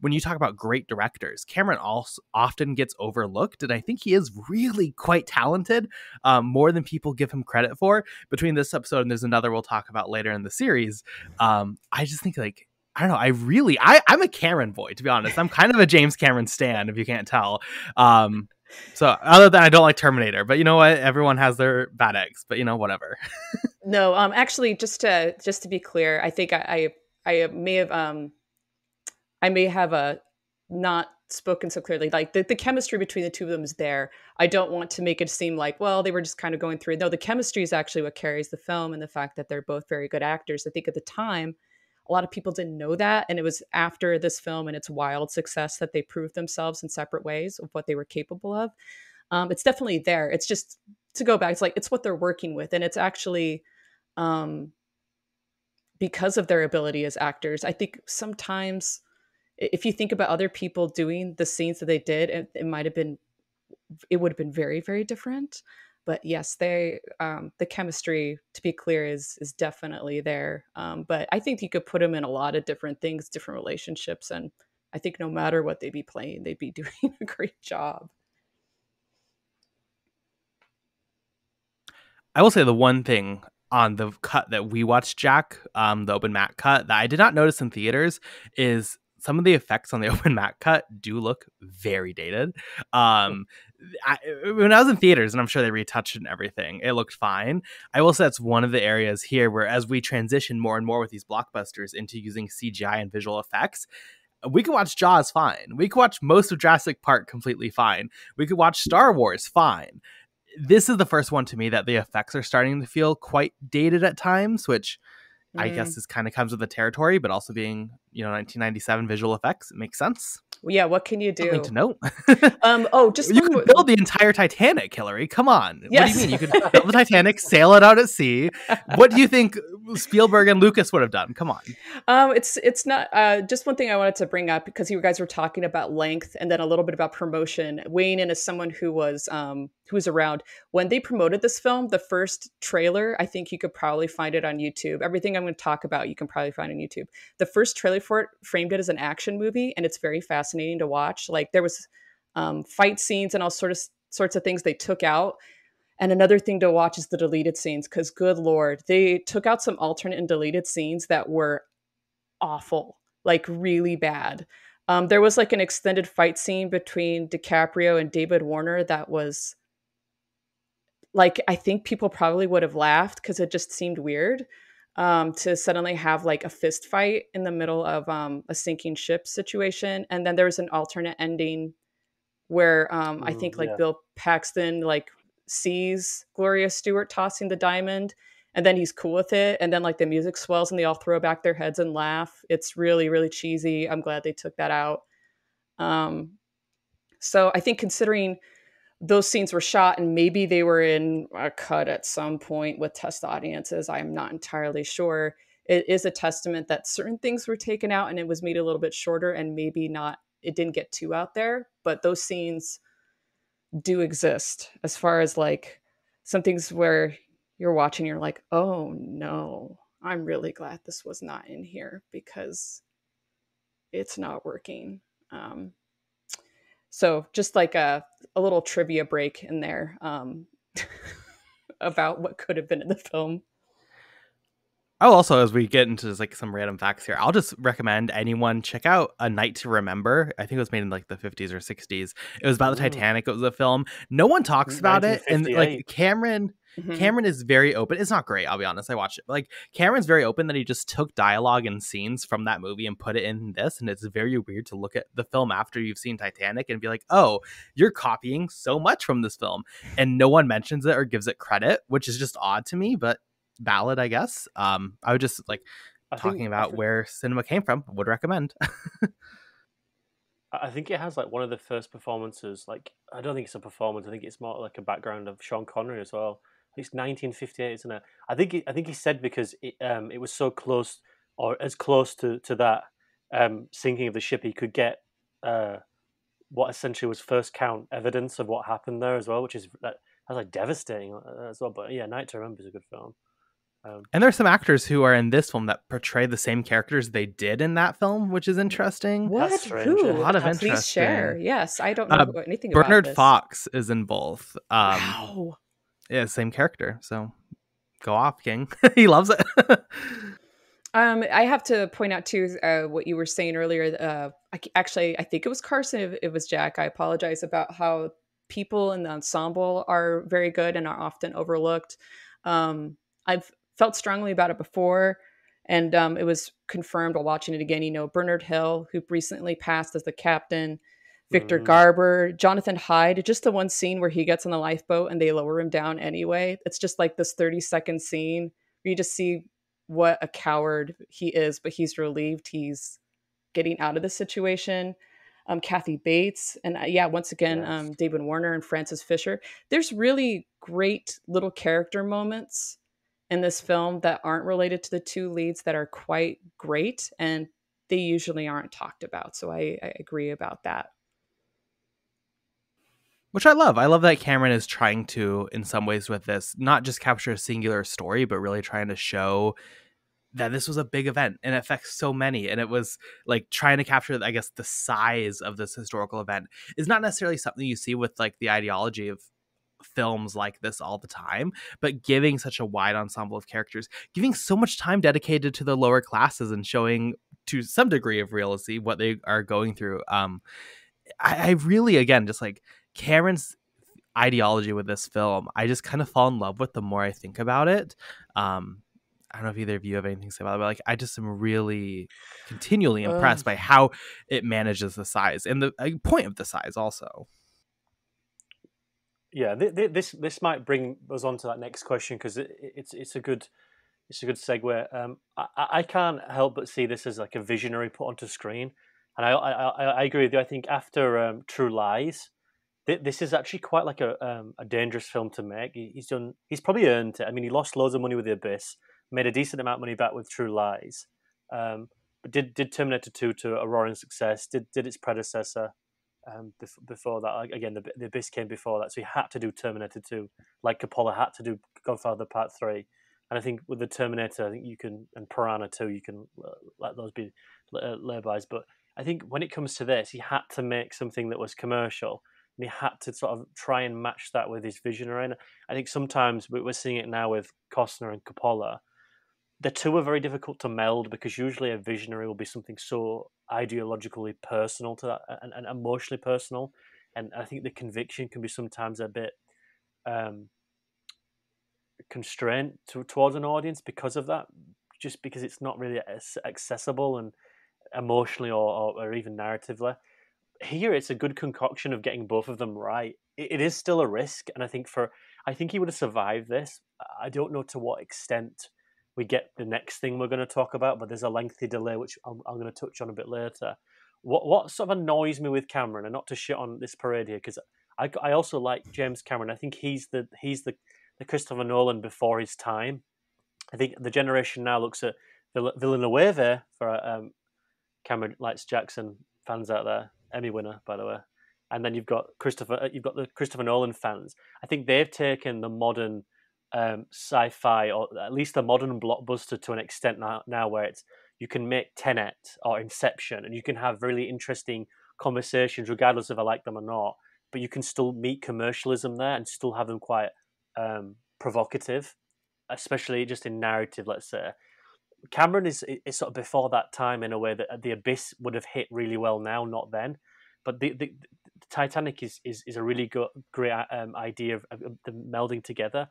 when you talk about great directors, Cameron also often gets overlooked, and I think he is really quite talented, um, more than people give him credit for. Between this episode and there's another we'll talk about later in the series, um, I just think like I don't know. I really, I, I'm a Cameron boy, to be honest. I'm kind of a James Cameron stan, if you can't tell. Um, so other than I don't like Terminator, but you know what? Everyone has their bad eggs, but you know whatever. no, um, actually, just to just to be clear, I think I I, I may have um, I may have a uh, not spoken so clearly. Like the, the chemistry between the two of them is there. I don't want to make it seem like well they were just kind of going through. No, the chemistry is actually what carries the film, and the fact that they're both very good actors. I think at the time a lot of people didn't know that. And it was after this film and its wild success that they proved themselves in separate ways of what they were capable of. Um, it's definitely there. It's just to go back, it's like it's what they're working with. And it's actually um, because of their ability as actors. I think sometimes if you think about other people doing the scenes that they did, it, it might have been, it would have been very, very different but yes, they um, the chemistry, to be clear, is is definitely there. Um, but I think you could put them in a lot of different things, different relationships, and I think no matter what they'd be playing, they'd be doing a great job. I will say the one thing on the cut that we watched, Jack, um, the open matte cut that I did not notice in theaters is some of the effects on the open matte cut do look very dated. Um, I, when I was in theaters, and I'm sure they retouched and everything, it looked fine. I will say that's one of the areas here where, as we transition more and more with these blockbusters into using CGI and visual effects, we could watch Jaws fine. We could watch most of Jurassic Park completely fine. We could watch Star Wars fine. This is the first one to me that the effects are starting to feel quite dated at times, which mm. I guess this kind of comes with the territory, but also being, you know, 1997 visual effects, it makes sense yeah, what can you do? Something to note. um, oh, just you could build the entire Titanic, Hillary. Come on. Yes. What do you mean? You could build the Titanic, sail it out at sea. What do you think Spielberg and Lucas would have done? Come on. Um, it's it's not uh, just one thing I wanted to bring up because you guys were talking about length and then a little bit about promotion. Weighing in as someone who was um, who was around when they promoted this film, the first trailer. I think you could probably find it on YouTube. Everything I'm going to talk about, you can probably find on YouTube. The first trailer for it framed it as an action movie, and it's very fascinating to watch. Like there was um, fight scenes and all sort of sorts of things they took out. And another thing to watch is the deleted scenes because, good lord, they took out some alternate and deleted scenes that were awful, like really bad. Um, there was like an extended fight scene between DiCaprio and David Warner that was like I think people probably would have laughed because it just seemed weird um, to suddenly have like a fist fight in the middle of um, a sinking ship situation. And then there was an alternate ending where um, I think like yeah. Bill Paxton like sees Gloria Stuart tossing the diamond and then he's cool with it. And then like the music swells and they all throw back their heads and laugh. It's really, really cheesy. I'm glad they took that out. Um, so I think considering those scenes were shot and maybe they were in a cut at some point with test audiences. I'm not entirely sure. It is a testament that certain things were taken out and it was made a little bit shorter and maybe not, it didn't get too out there. But those scenes do exist as far as like some things where you're watching, you're like, oh no, I'm really glad this was not in here because it's not working. Um, so just like a, a little trivia break in there um, about what could have been in the film. Oh, also, as we get into like some random facts here, I'll just recommend anyone check out A Night to Remember. I think it was made in like the 50s or 60s. It was about the Titanic. It was a film. No one talks about it, and like Cameron Mm-hmm. Cameron is very open. It's not great, I'll be honest. I watched it. Like Cameron's very open that he just took dialogue and scenes from that movie and put it in this, and it's very weird to look at the film after you've seen Titanic and be like, "Oh, you're copying so much from this film," and no one mentions it or gives it credit, which is just odd to me, but valid, I guess. Um, I would just like I talking think, about think... where cinema came from. Would recommend. I think it has like one of the first performances. Like I don't think it's a performance. I think it's more like a background of Sean Connery as well. It's 1958, isn't it? I think he, I think he said because it um it was so close or as close to to that um sinking of the ship he could get uh what essentially was first count evidence of what happened there as well, which is that that's like devastating uh, as well. But yeah, Night to Remember is a good film. Um, and there's some actors who are in this film that portray the same characters they did in that film, which is interesting. What? Who? A lot of interest. Please share. Yes, I don't know uh, anything Bernard about Fox is in both. Um, wow. Yeah, same character. So go off, King. he loves it. um, I have to point out too uh, what you were saying earlier. Uh, I, actually, I think it was Carson. If it was Jack, I apologize about how people in the ensemble are very good and are often overlooked. Um, I've felt strongly about it before, and um, it was confirmed while watching it again. You know, Bernard Hill, who recently passed as the captain, Victor mm. Garber, Jonathan Hyde, just the one scene where he gets on the lifeboat and they lower him down anyway. It's just like this 30 second scene where you just see what a coward he is, but he's relieved he's getting out of the situation. Um, Kathy Bates, and uh, yeah, once again, yes. um, David Warner and Frances Fisher. There's really great little character moments in this film that aren't related to the two leads that are quite great, and they usually aren't talked about. So I, I agree about that which I love. I love that Cameron is trying to, in some ways, with this, not just capture a singular story, but really trying to show that this was a big event and affects so many. And it was like trying to capture, I guess, the size of this historical event is not necessarily something you see with like the ideology of films like this all the time, but giving such a wide ensemble of characters, giving so much time dedicated to the lower classes and showing to some degree of realism what they are going through. Um, I, I really, again, just like Cameron's ideology with this film, I just kind of fall in love with the more I think about it. Um, I don't know if either of you have anything to say about it, but like I just am really continually impressed uh, by how it manages the size and the uh, point of the size also. Yeah, th- th- this this might bring us on to that next question because it, it's it's a good it's a good segue. Um, I, I can't help but see this as like a visionary put onto screen, and I I, I agree with you. I think after um, True Lies, this is actually quite like a um, a dangerous film to make. He's done. He's probably earned it. I mean, he lost loads of money with The Abyss, made a decent amount of money back with True Lies, um, but did did Terminator Two to a roaring success. Did did its predecessor um, before that. Again, the, the Abyss came before that, so he had to do Terminator Two, like Coppola had to do Godfather Part Three. And I think with the Terminator, I think you can and Piranha Two, you can let those be uh, laybys. But I think when it comes to this, he had to make something that was commercial and he had to sort of try and match that with his visionary. And I think sometimes we're seeing it now with Costner and Coppola. The two are very difficult to meld because usually a visionary will be something so ideologically personal to that and, and emotionally personal. And I think the conviction can be sometimes a bit um, constrained to, towards an audience because of that, just because it's not really accessible and emotionally or, or, or even narratively here it's a good concoction of getting both of them right. It, it is still a risk, and I think for I think he would have survived this. I don't know to what extent we get the next thing we're going to talk about, but there's a lengthy delay which I'm, I'm going to touch on a bit later. What what sort of annoys me with Cameron, and not to shit on this parade here, because I, I also like James Cameron. I think he's the he's the the Christopher Nolan before his time. I think the generation now looks at Villeneuve for um, Cameron likes Jackson fans out there. Emmy winner, by the way. And then you've got Christopher. Uh, you've got the Christopher Nolan fans. I think they've taken the modern um, sci-fi, or at least a modern blockbuster, to an extent now, now where it's you can make Tenet or Inception, and you can have really interesting conversations, regardless if I like them or not. But you can still meet commercialism there and still have them quite um, provocative, especially just in narrative. Let's say Cameron is is sort of before that time in a way that the Abyss would have hit really well now, not then. But the the, the Titanic is, is is a really good great um, idea of, of, the melding together.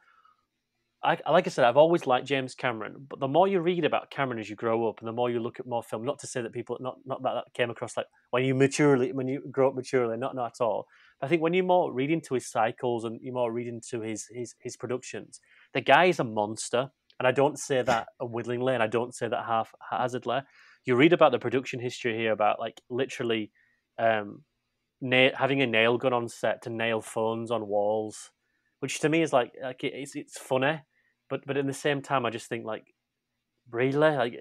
I, like I said, I've always liked James Cameron, but the more you read about Cameron as you grow up, and the more you look at more film, not to say that people, not not that, that came across like when you maturely, when you grow up maturely, not not at all. I think when you're more reading to his cycles and you're more reading to his his his productions, the guy is a monster. And I don't say that willingly, and I don't say that half hazardly. You read about the production history here about like literally um, na- having a nail gun on set to nail phones on walls, which to me is like like it's it's funny, but but at the same time, I just think like really like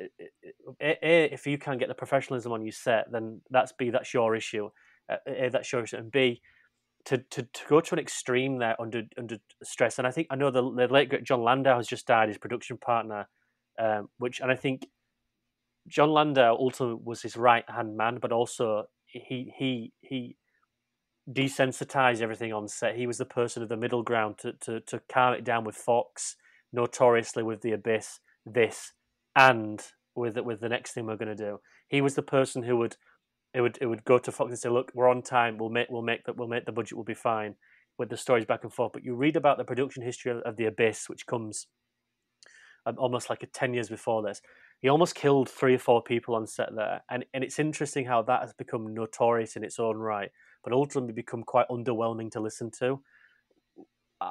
a, a, if you can't get the professionalism on your set, then that's b that's your issue. uh, a that shows and b to, to, to go to an extreme there under under stress. And I think I know the, the late great Jon Landau has just died, his production partner, um, which and I think Jon Landau ultimately was his right hand man, but also he he he desensitized everything on set. He was the person of the middle ground to to to calm it down with Fox, notoriously with the Abyss, this, and with with the next thing we're going to do. He was the person who would it would it would go to Fox and say, "Look, we're on time. We'll make we'll make that we'll make the budget. We'll be fine." With the stories back and forth, but you read about the production history of, the Abyss, which comes um, almost like a ten years before this. He almost killed three or four people on set there, and and it's interesting how that has become notorious in its own right, but ultimately become quite underwhelming to listen to.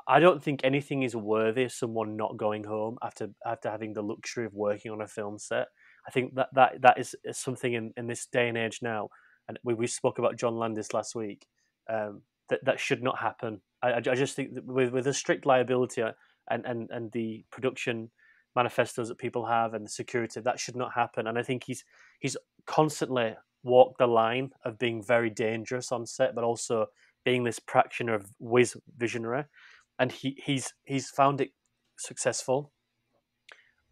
I don't think anything is worthy of someone not going home after after having the luxury of working on a film set. I think that that that is, something in, in this day and age now, and we, we spoke about John Landis last week. Um, that that should not happen. I, I just think with with a strict liability uh, and, and and the production manifestos that people have and the security that should not happen. And I think he's he's constantly walked the line of being very dangerous on set, but also being this practitioner of whiz visionary. And he he's he's found it successful,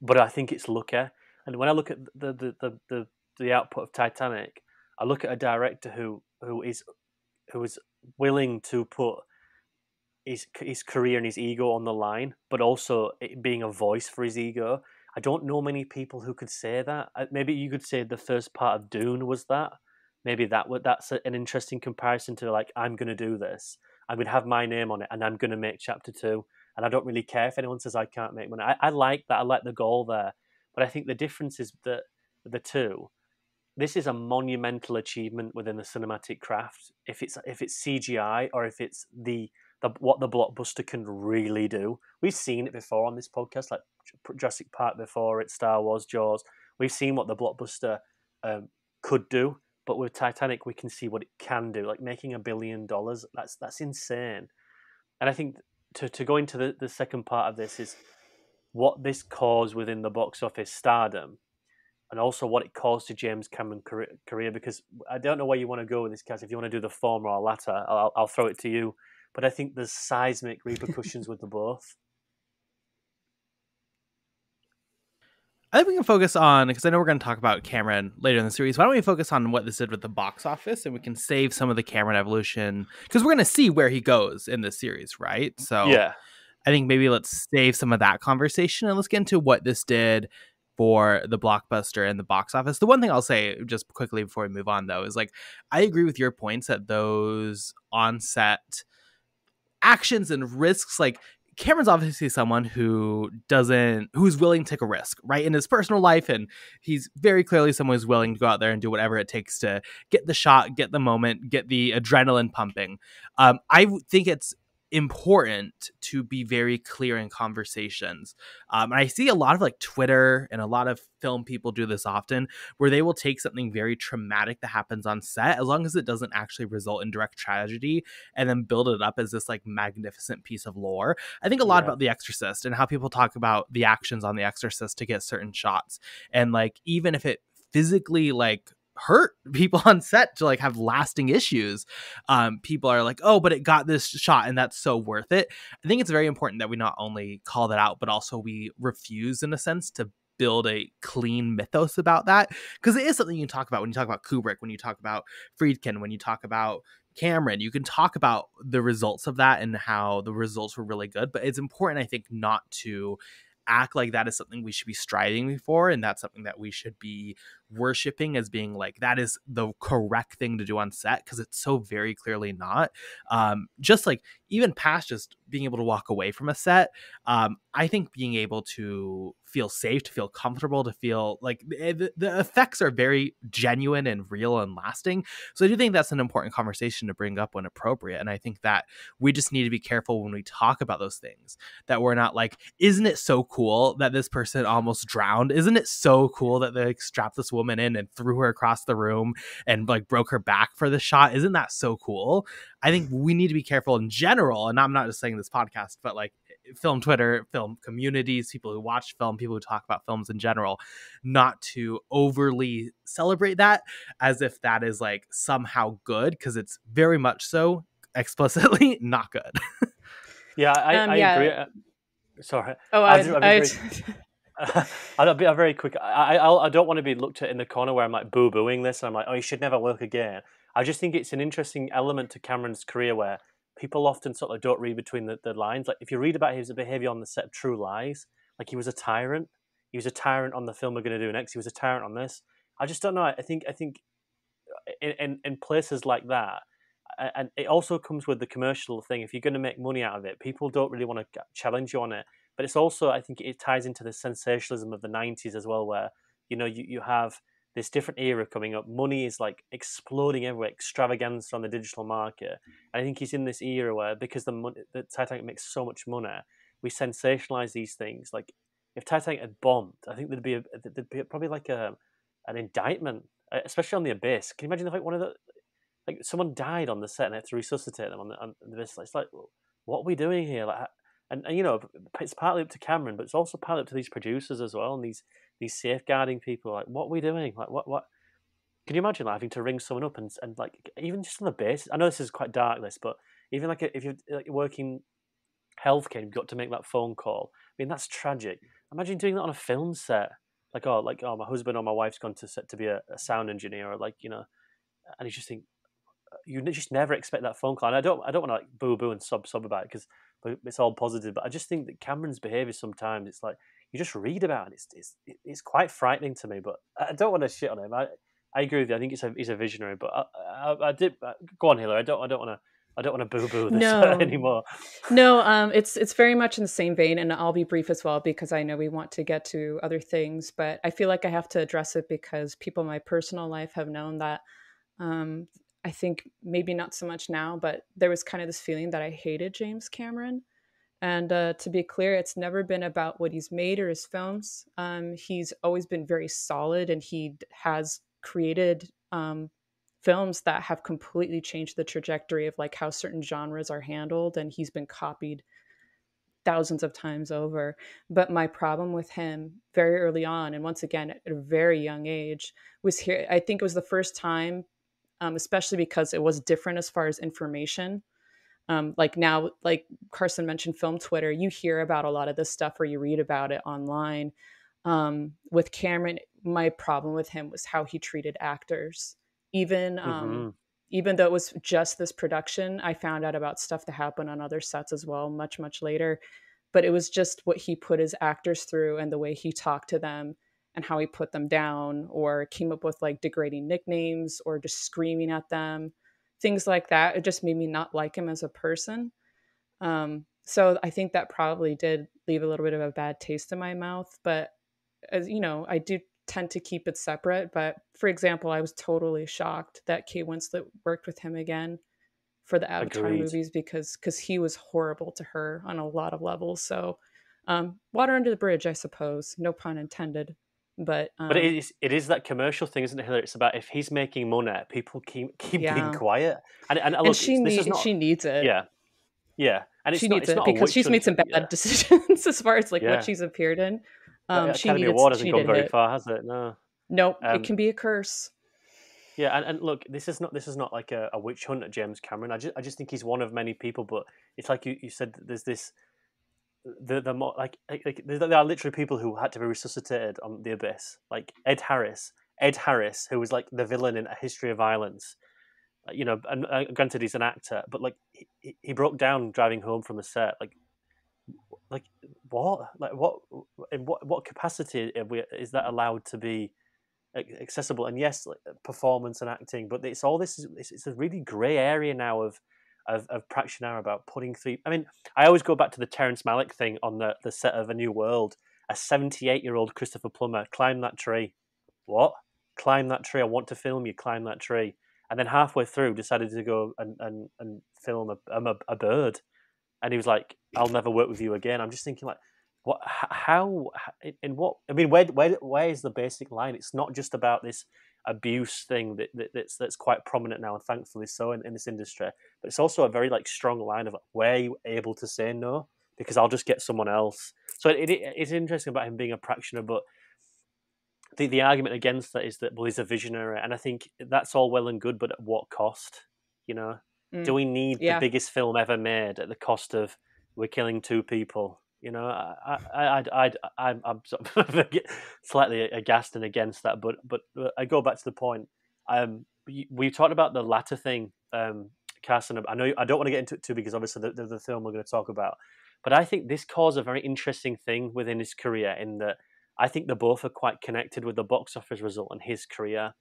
but I think it's lucky. And when I look at the the the the, the output of Titanic, I look at a director who who is who is willing to put his his career and his ego on the line, but also being a voice for his ego. I don't know many people who could say that. Uh, maybe you could say the first part of Dune was that. Maybe that that's an interesting comparison to like I'm going to do this. I'm going to have my name on it, and I'm going to make chapter two. And I don't really care if anyone says I can't make money. I, I like that. I like the goal there. But I think the difference is that the two, this is a monumental achievement within the cinematic craft. If it's if it's CGI or if it's the the what the blockbuster can really do. We've seen it before on this podcast, like Jurassic Park before, it's Star Wars, Jaws. We've seen what the blockbuster um, could do, but with Titanic, we can see what it can do. Like making a billion dollars, that's that's insane. And I think to to go into the, the second part of this is what this caused within the box office stardom and also what it caused to James Cameron's career. Because I don't know where you want to go with this, case. If you want to do the former or latter, I'll, I'll throw it to you. But I think there's seismic repercussions with the both. I think we can focus on because I know we're going to talk about Cameron later in the series. Why don't we focus on what this did with the box office, and we can save some of the Cameron evolution because we're going to see where he goes in this series, right? So yeah, I think maybe let's save some of that conversation and let's get into what this did for the blockbuster and the box office. The one thing I'll say just quickly before we move on though is like I agree with your points that those on-set actions and risks like Cameron's obviously someone who doesn't who's willing to take a risk, right? In his personal life and he's very clearly someone who's willing to go out there and do whatever it takes to get the shot, get the moment, get the adrenaline pumping. Um, I think it's important to be very clear in conversations. Um, and I see a lot of like Twitter and a lot of film people do this often, where they will take something very traumatic that happens on set, as long as it doesn't actually result in direct tragedy, and then build it up as this like magnificent piece of lore. I think a lot yeah. about The Exorcist and how people talk about the actions on The Exorcist to get certain shots. And like, even if it physically like hurt people on set to like have lasting issues. Um people are like oh but it got this shot and that's so worth it. I think it's very important that we not only call that out but also we refuse in a sense to build a clean mythos about that because it is something you talk about when you talk about kubrick when you talk about friedkin when you talk about Cameron, you can talk about the results of that and how the results were really good, but it's important, I think, not to act like that is something we should be striving for and that's something that we should be worshiping as being like that is the correct thing to do on set because it's so very clearly not. Um just like even past just being able to walk away from a set um i think being able to feel safe to feel comfortable to feel like eh, the, the effects are very genuine and real and lasting. So i do think that's an important conversation to bring up when appropriate and i think that we just need to be careful when we talk about those things that we're not like isn't it so cool that this person almost drowned? Isn't it so cool that they strapped this woman in and threw her across the room and like broke her back for the shot? Isn't that so cool? I think we need to be careful in general and i'm not just saying this podcast but like film Twitter, film communities, people who watch film, people who talk about films in general, not to overly celebrate that as if that is like somehow good because it's very much so explicitly not good. yeah, I, um, I yeah. agree. Uh, sorry. Oh, I, I, I, I'll be very quick. I, I I don't want to be looked at in the corner where I'm like boo booing this. And I'm like, oh, you should never work again. I just think it's an interesting element to Cameron's career where people often sort of don't read between the, the lines. Like if you read about his behavior on the set of True Lies, like he was a tyrant. He was a tyrant on the film we're going to do next. He was a tyrant on this. I just don't know. I think I think uh, in in, in places like that, and it also comes with the commercial thing. If you're going to make money out of it, people don't really want to challenge you on it. But it's also I think it ties into the sensationalism of the '90s as well, where you know you, you have this different era coming up. Money is like exploding everywhere, extravagance on the digital market. And I think he's in this era where because the money, the Titanic makes so much money, we sensationalize these things. Like if Titanic had bombed, I think there'd be a, there'd be probably like a an indictment, uh, especially on the abyss. Can you imagine like one of the like someone died on the set and they had to resuscitate them on the, on the abyss? It's like what are we doing here? Like, and, and you know, it's partly up to Cameron, but it's also partly up to these producers as well and these these safeguarding people. Like, what are we doing? Like, what what? Can you imagine like, having to ring someone up and and like even just on the basis? I know this is quite dark, this, but even like if you're like, working healthcare, you've got to make that phone call. I mean, that's tragic. Imagine doing that on a film set. Like, oh, like oh, my husband or my wife's gone to set to be a, a sound engineer, or like you know, and you just think uh, you just never expect that phone call. And I don't, I don't want to like boo boo and sub sub about it because it's all positive. But I just think that Cameron's behaviour sometimes it's like you just read about it. It's it's it's quite frightening to me. But I don't want to shit on him. I I agree with you. I think he's a he's a visionary. But I, I, I did uh, go on, Hillary. I don't I don't want to. I don't want to boo boo this no. anymore. No, um, it's it's very much in the same vein, and I'll be brief as well because I know we want to get to other things. But I feel like I have to address it because people in my personal life have known that. Um, I think maybe not so much now, but there was kind of this feeling that I hated James Cameron. And uh, to be clear, it's never been about what he's made or his films. Um, he's always been very solid, and he has created um, films that have completely changed the trajectory of like how certain genres are handled. And he's been copied thousands of times over. But my problem with him very early on, and once again at a very young age, was here. I think it was the first time, um, especially because it was different as far as information um, like now like carson mentioned film twitter you hear about a lot of this stuff or you read about it online. Um, with cameron my problem with him was how he treated actors. Even um, mm-hmm. even though it was just this production i found out about stuff that happened on other sets as well much much later. But it was just what he put his actors through and the way he talked to them and how he put them down or came up with like degrading nicknames or just screaming at them things like that. It just made me not like him as a person. Um, so I think that probably did leave a little bit of a bad taste in my mouth. But as you know, I do tend to keep it separate. But for example, I was totally shocked that Kate Winslet worked with him again for the Avatar Agreed. movies because because he was horrible to her on a lot of levels. So um, water under the bridge, I suppose. No pun intended. But um, but it is it is that commercial thing, isn't it, Hillary? It's about if he's making money, people keep keep yeah. being quiet, and and, and look, she needs not, she needs it. Yeah, yeah, and she not, needs it because she's made some bad yeah. decisions as far as like yeah. what she's appeared in. Um, yeah, she Academy needed, Award hasn't gone very hit. far, has it? No. Nope, um, it can be a curse. Yeah, and, and look, this is not this is not like a, a witch hunt at James Cameron. I just I just think he's one of many people, but it's like you, you said. There's this the the more like like there are literally people who had to be resuscitated on the abyss, like Ed Harris. Ed Harris, who was like the villain in A History of Violence, you know, and uh, granted he's an actor, but like he, he broke down driving home from the set, like like what? Like what in what what capacity we, is that allowed to be accessible? And yes like performance and acting but it's all this is it's a really gray area now of of, of Prakshanar about putting three. I mean, I always go back to the Terrence Malick thing on the, the set of A New World. A 78 year old Christopher Plummer climbed that tree. What? Climb that tree. I want to film you. Climb that tree. And then halfway through, decided to go and, and, and film a, um, a, a bird. And he was like, I'll never work with you again. I'm just thinking, like, what, how, in what, I mean, where, where, where is the basic line? It's not just about this abuse thing that, that, that's that's quite prominent now and thankfully so in, in this industry but it's also a very like strong line of like, where you able to say no because I'll just get someone else. So it, it, it's interesting about him being a practitioner, but the, the argument against that is that well he's a visionary, and I think that's all well and good, but at what cost? You know, mm. do we need yeah. the biggest film ever made at the cost of we're killing two people? You know, I, I, I, I, I'm sort of slightly aghast and against that, but, but I go back to the point. Um, we talked about the latter thing, um, Carson. I know I don't want to get into it too because obviously the, the, the film we're going to talk about, but I think this caused a very interesting thing within his career in that I think they both are quite connected with the box office result and his career.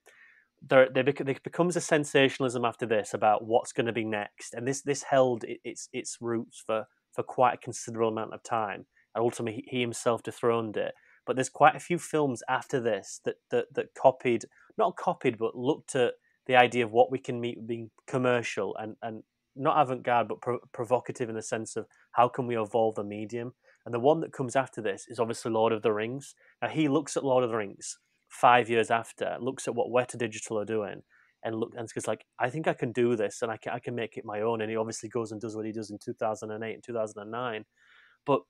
There, there, there becomes a sensationalism after this about what's going to be next, and this this held its its roots for for quite a considerable amount of time. And ultimately, he himself dethroned it. But there's quite a few films after this that that, that copied, not copied, but looked at the idea of what we can meet being commercial and and not avant-garde but pro- provocative in the sense of how can we evolve the medium and the one that comes after this is obviously lord of the rings now he looks at lord of the rings five years after looks at what weta digital are doing and look and it's like I think I can do this and I can I can make it my own. And he obviously goes and does what he does in 2008 and 2009. But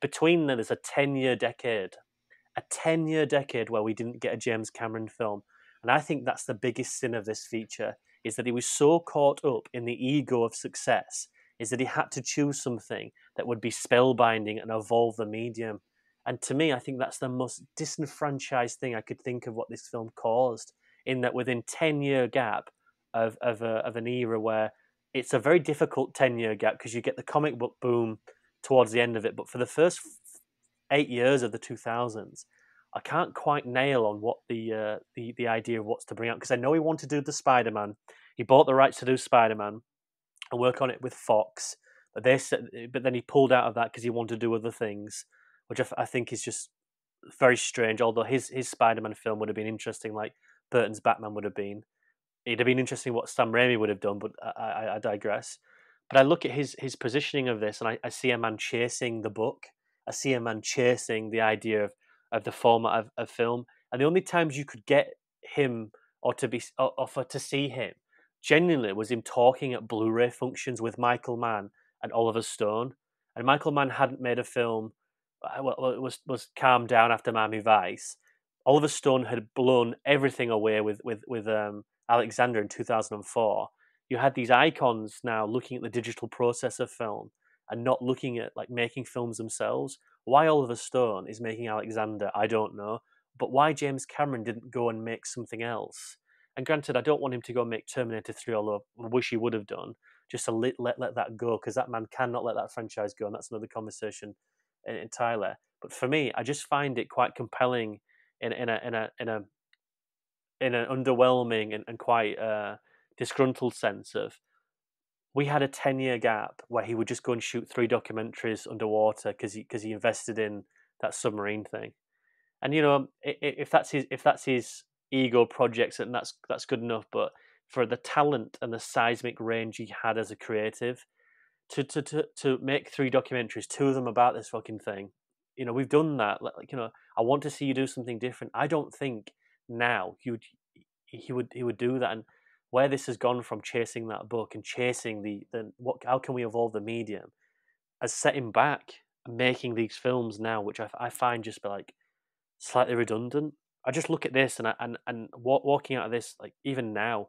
between them, there's a 10 year decade, a 10 year decade where we didn't get a James Cameron film. And I think that's the biggest sin of this feature is that he was so caught up in the ego of success, is that he had to choose something that would be spellbinding and evolve the medium. And to me, I think that's the most disenfranchised thing I could think of what this film caused in that within 10 year gap of, of, a, of an era where it's a very difficult 10 year gap because you get the comic book boom towards the end of it. But for the first eight years of the 2000s, I can't quite nail on what the uh, the the idea of what's to bring out because I know he wanted to do the Spider Man. He bought the rights to do Spider Man and work on it with Fox, but they said, but then he pulled out of that because he wanted to do other things, which I, I think is just very strange. Although his his Spider Man film would have been interesting, like Burton's Batman would have been. It'd have been interesting what Sam Raimi would have done, but I, I, I digress. But I look at his his positioning of this, and I, I, see a man chasing the book. I see a man chasing the idea of, of the format of, of film. And the only times you could get him or to be or, to see him genuinely was him talking at Blu-ray functions with Michael Mann and Oliver Stone. And Michael Mann hadn't made a film. Uh, well, it was was calmed down after Miami Vice, Oliver Stone had blown everything away with with with um, Alexander in 2004. You had these icons now looking at the digital process of film and not looking at like making films themselves. Why Oliver Stone is making Alexander, I don't know, but why James Cameron didn't go and make something else. And granted, I don't want him to go make Terminator 3, although I wish he would have done, just to let, let, let that go, because that man cannot let that franchise go, and that's another conversation entirely. But for me, I just find it quite compelling in in a in a in a in an underwhelming and, and quite uh, disgruntled sense of we had a 10 year gap where he would just go and shoot three documentaries underwater because he because he invested in that submarine thing. And you know if that's his if that's his ego projects and that's that's good enough but for the talent and the seismic range he had as a creative to to to, to make three documentaries two of them about this fucking thing you know we've done that like you know i want to see you do something different. I don't think now he would he would he would do that and where this has gone from chasing that book and chasing the the what how can we evolve the medium as setting back making these films now which i, I find just like slightly redundant. I just look at this and I, and and walking out of this like even now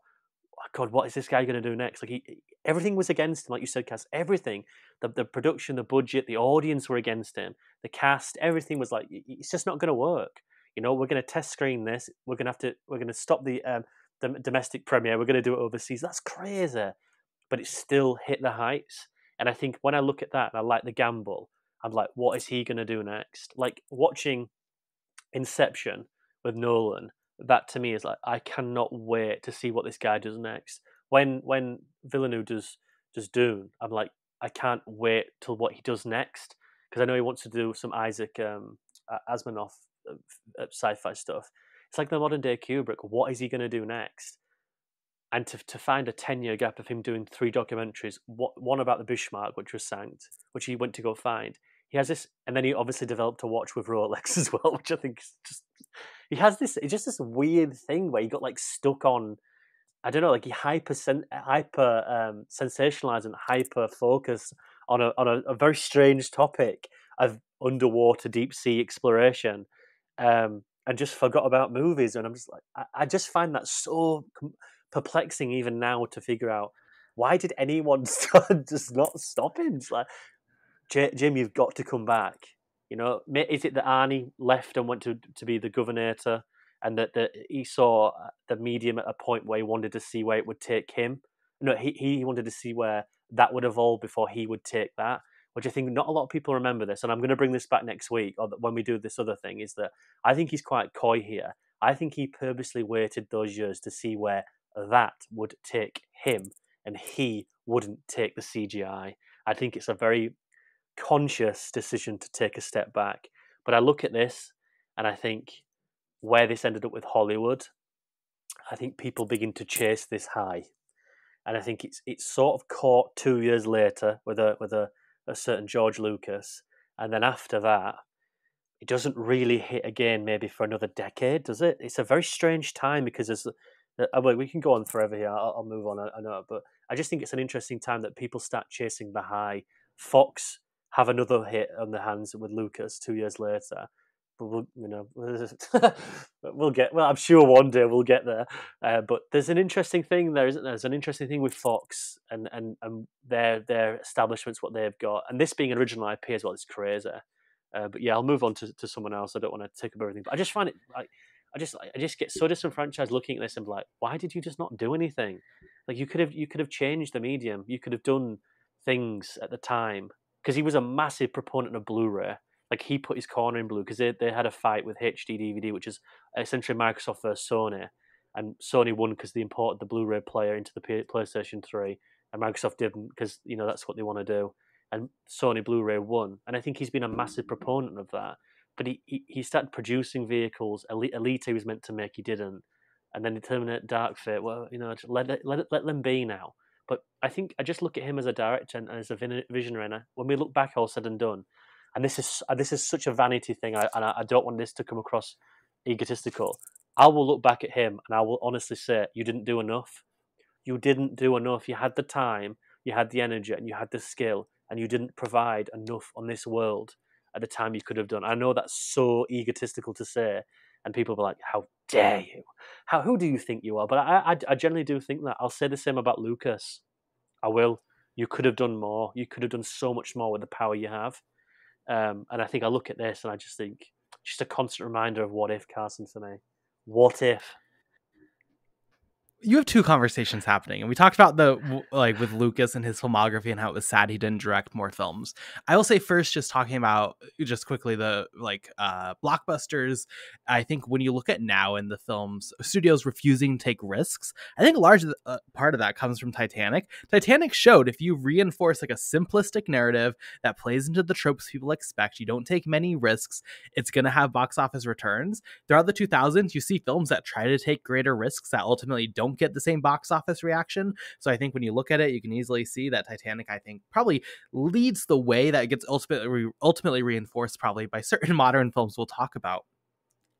God, what is this guy going to do next? Like he, everything was against him, like you said, Cass. Everything, the the production, the budget, the audience were against him. The cast, everything was like, it's just not going to work. You know, we're going to test screen this. We're going to have to. We're going to stop the um, the domestic premiere. We're going to do it overseas. That's crazy, but it still hit the heights. And I think when I look at that, and I like the gamble. I'm like, what is he going to do next? Like watching Inception with Nolan that to me is like I cannot wait to see what this guy does next. When when Villeneuve does does Dune, I'm like I can't wait till what he does next because I know he wants to do some Isaac um, Asimov uh, uh, sci-fi stuff. It's like the modern day Kubrick. What is he going to do next? And to to find a ten year gap of him doing three documentaries, what, one about the Bismarck, which was sank, which he went to go find. He has this, and then he obviously developed a watch with Rolex as well, which I think is just he has this it's just this weird thing where he got like stuck on I don't know, like he hyper hyper um, sensationalized and hyper focused on a on a, a very strange topic of underwater deep sea exploration, um, and just forgot about movies. And I'm just like, I, I just find that so perplexing even now to figure out why did anyone just not stop him? It's like, Jim, you've got to come back. You know, is it that Arnie left and went to to be the governor, and that, that he saw the medium at a point where he wanted to see where it would take him? No, he he wanted to see where that would evolve before he would take that. Which I think not a lot of people remember this, and I'm going to bring this back next week, or when we do this other thing, is that I think he's quite coy here. I think he purposely waited those years to see where that would take him, and he wouldn't take the CGI. I think it's a very conscious decision to take a step back. But I look at this and I think where this ended up with Hollywood, I think people begin to chase this high. And I think it's it's sort of caught two years later with a with a, a certain George Lucas. And then after that, it doesn't really hit again maybe for another decade, does it? It's a very strange time because there's uh, well, we can go on forever here. I'll, I'll move on. I, I know, but I just think it's an interesting time that people start chasing the high. Fox have another hit on the hands with Lucas two years later. But we'll, you know, we'll get. Well, I'm sure one day we'll get there. Uh, but there's an interesting thing there, isn't there? There's an interesting thing with Fox and and and their their establishments, what they've got, and this being an original IP as well is crazy. Uh, but yeah, I'll move on to, to someone else. I don't want to take up everything, but I just find it like I just I just get so disenfranchised looking at this and like, why did you just not do anything? Like you could have you could have changed the medium. You could have done things at the time because he was a massive proponent of Blu-ray. Like he put his corner in blue because they, they had a fight with HD DVD, which is essentially Microsoft versus Sony, and Sony won because they imported the Blu-ray player into the PlayStation Three, and Microsoft didn't because you know that's what they want to do, and Sony Blu-ray won. And I think he's been a massive proponent of that. But he, he, he started producing vehicles. Alita, Alita he was meant to make, he didn't, and then Terminator Dark Fate. Well, you know, let let let them be now. But I think I just look at him as a director and as a visionary. And when we look back, all said and done, and this is uh, this is such a vanity thing, and I don't want this to come across egotistical. I will look back at him and I will honestly say, you didn't do enough. You didn't do enough. You had the time, you had the energy, and you had the skill, and you didn't provide enough on this world at the time you could have done. I know that's so egotistical to say, and people are like, "How dare you? How who do you think you are?" But I, I, I generally do think that. I'll say the same about Lucas. I will. You could have done more. You could have done so much more with the power you have. Um, and I think I look at this and I just think, just a constant reminder of what if, Carson, for me. What if? You have two conversations happening and we talked about the like with lucas and his filmography and how it was sad he didn't direct more films. I will say first just talking about just quickly the like uh blockbusters i think when you look at now in the films studios refusing to take risks i think a large uh, part of that comes from titanic. Titanic showed if you reinforce like a simplistic narrative that plays into the tropes people expect you don't take many risks it's going to have box office returns. Throughout the 2000s you see films that try to take greater risks that ultimately don't don't get the same box office reaction. So I think when you look at it, you can easily see that Titanic, I think, probably leads the way that gets ultimately ultimately reinforced probably by certain modern films we'll talk about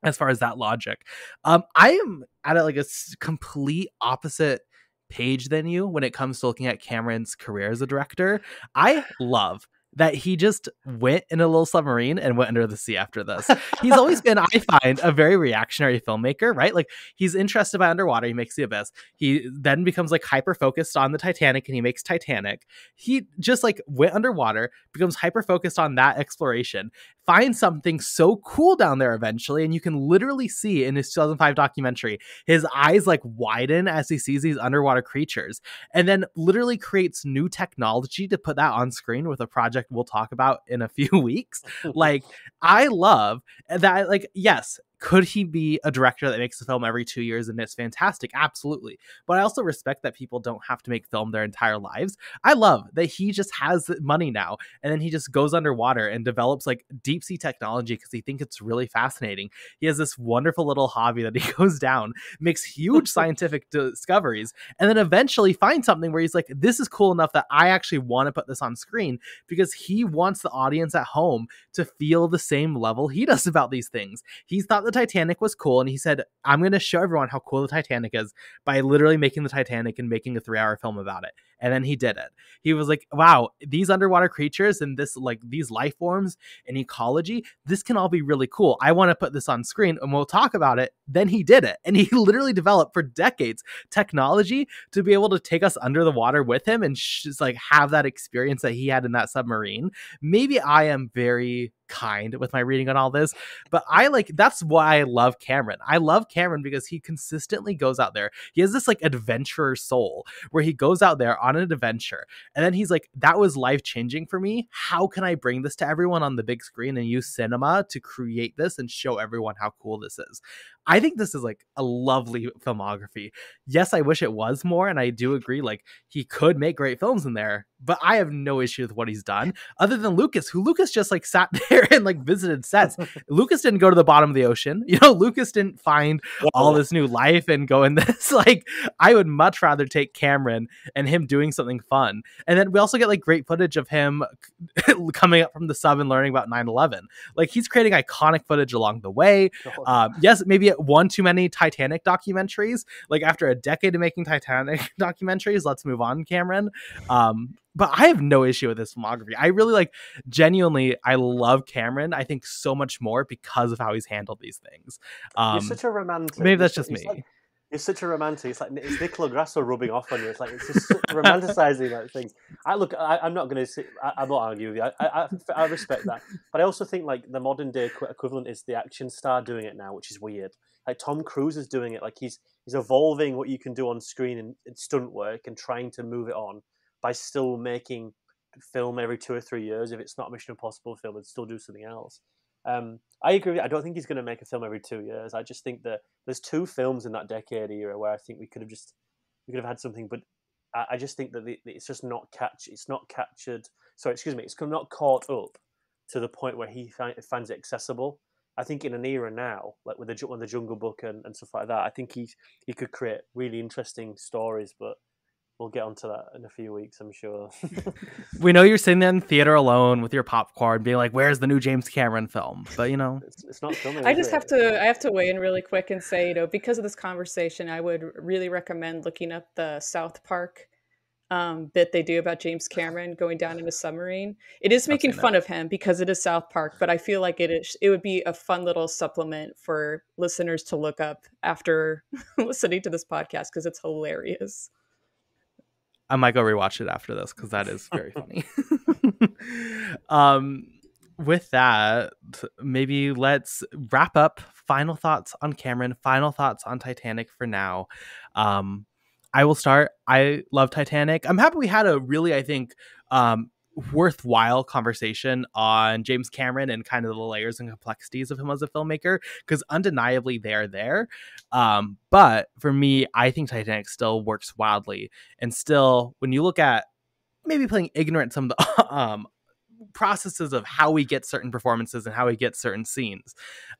as far as that logic. Um, I am at a, like a complete opposite page than you when it comes to looking at Cameron's career as a director. I love that he just went in a little submarine and went under the sea after this. He's always been, I find, a very reactionary filmmaker, right? Like he's interested by underwater, he makes the abyss. He then becomes like hyper focused on the Titanic and he makes Titanic. He just like went underwater, becomes hyper focused on that exploration, finds something so cool down there eventually, and you can literally see in his 2005 documentary his eyes like widen as he sees these underwater creatures, and then literally creates new technology to put that on screen with a project we'll talk about in a few weeks. like, I love that. Like, yes, could he be a director that makes a film every two years and it's fantastic? Absolutely. But I also respect that people don't have to make film their entire lives. I love that he just has money now and then he just goes underwater and develops like deep sea technology because he thinks it's really fascinating. He has this wonderful little hobby that he goes down, makes huge scientific discoveries, and then eventually finds something where he's like, this is cool enough that I actually want to put this on screen because he wants the audience at home to feel the same level he does about these things. He's thought the Titanic was cool, and he said, "I'm going to show everyone how cool the Titanic is by literally making the Titanic and making a three-hour film about it." And then he did it. He was like, "Wow, these underwater creatures and this like these life forms and ecology, this can all be really cool. I want to put this on screen and we'll talk about it." Then he did it, and he literally developed for decades technology to be able to take us under the water with him and just like have that experience that he had in that submarine. Maybe I am very kind with my reading on all this, but I like that's why I love Cameron. I love Cameron because he consistently goes out there. He has this like adventurer soul where he goes out there on an adventure and then he's like, that was life changing for me. How can I bring this to everyone on the big screen and use cinema to create this and show everyone how cool this is? I think this is like a lovely filmography. Yes, I wish it was more, and I do agree. Like he could make great films in there, but I have no issue with what he's done. Other than Lucas, who Lucas just like sat there and like visited sets. Lucas didn't go to the bottom of the ocean. You know, Lucas didn't find all this new life and go in this. like I would much rather take Cameron and him doing something fun. And then we also get like great footage of him coming up from the sub and learning about 9-11. Like he's creating iconic footage along the way. Um, yes, maybe one too many Titanic documentaries. Like after a decade of making Titanic documentaries, let's move on, Cameron. Um, but I have no issue with this filmography. I really like genuinely I love Cameron. I think so much more because of how he's handled these things. Um, You're such a romantic. Maybe that's just me. Like, you're such a romantic. It's like it's Nicola Grasso rubbing off on you. It's like it's just romanticizing like things. I look. I, am not going to. I, am not arguing with you. I, I, I, respect that, but I also think like the modern day equivalent is the action star doing it now, which is weird. Like Tom Cruise is doing it. Like he's he's evolving what you can do on screen and, and stunt work and trying to move it on by still making film every two or three years. If it's not a Mission Impossible film, and still do something else. Um, I agree. I don't think he's going to make a film every two years. I just think that there's two films in that decade era where I think we could have just we could have had something, but I, I just think that the, it's just not catch. It's not captured. Sorry, excuse me. It's not caught up to the point where he find, finds it accessible. I think in an era now, like with the with the Jungle Book and, and stuff like that, I think he he could create really interesting stories, but we'll get onto that in a few weeks, I'm sure. we know you're sitting there in theater alone with your popcorn, being like, "Where's the new James Cameron film?" But you know, it's, it's not coming. I just it? have to, I have to weigh in really quick and say, you know, because of this conversation, I would really recommend looking up the South Park um, bit they do about James Cameron going down in a submarine. It is making fun of him because it is South Park, but I feel like it is, it would be a fun little supplement for listeners to look up after listening to this podcast because it's hilarious. I might go rewatch it after this because that is very funny. um, with that, maybe let's wrap up. Final thoughts on Cameron. Final thoughts on Titanic for now. Um, I will start. I love Titanic. I'm happy we had a really, I think, um, worthwhile conversation on James Cameron and kind of the layers and complexities of him as a filmmaker because undeniably they are there. Um, but for me, I think Titanic still works wildly, and still when you look at maybe playing ignorant some of the um, processes of how we get certain performances and how we get certain scenes.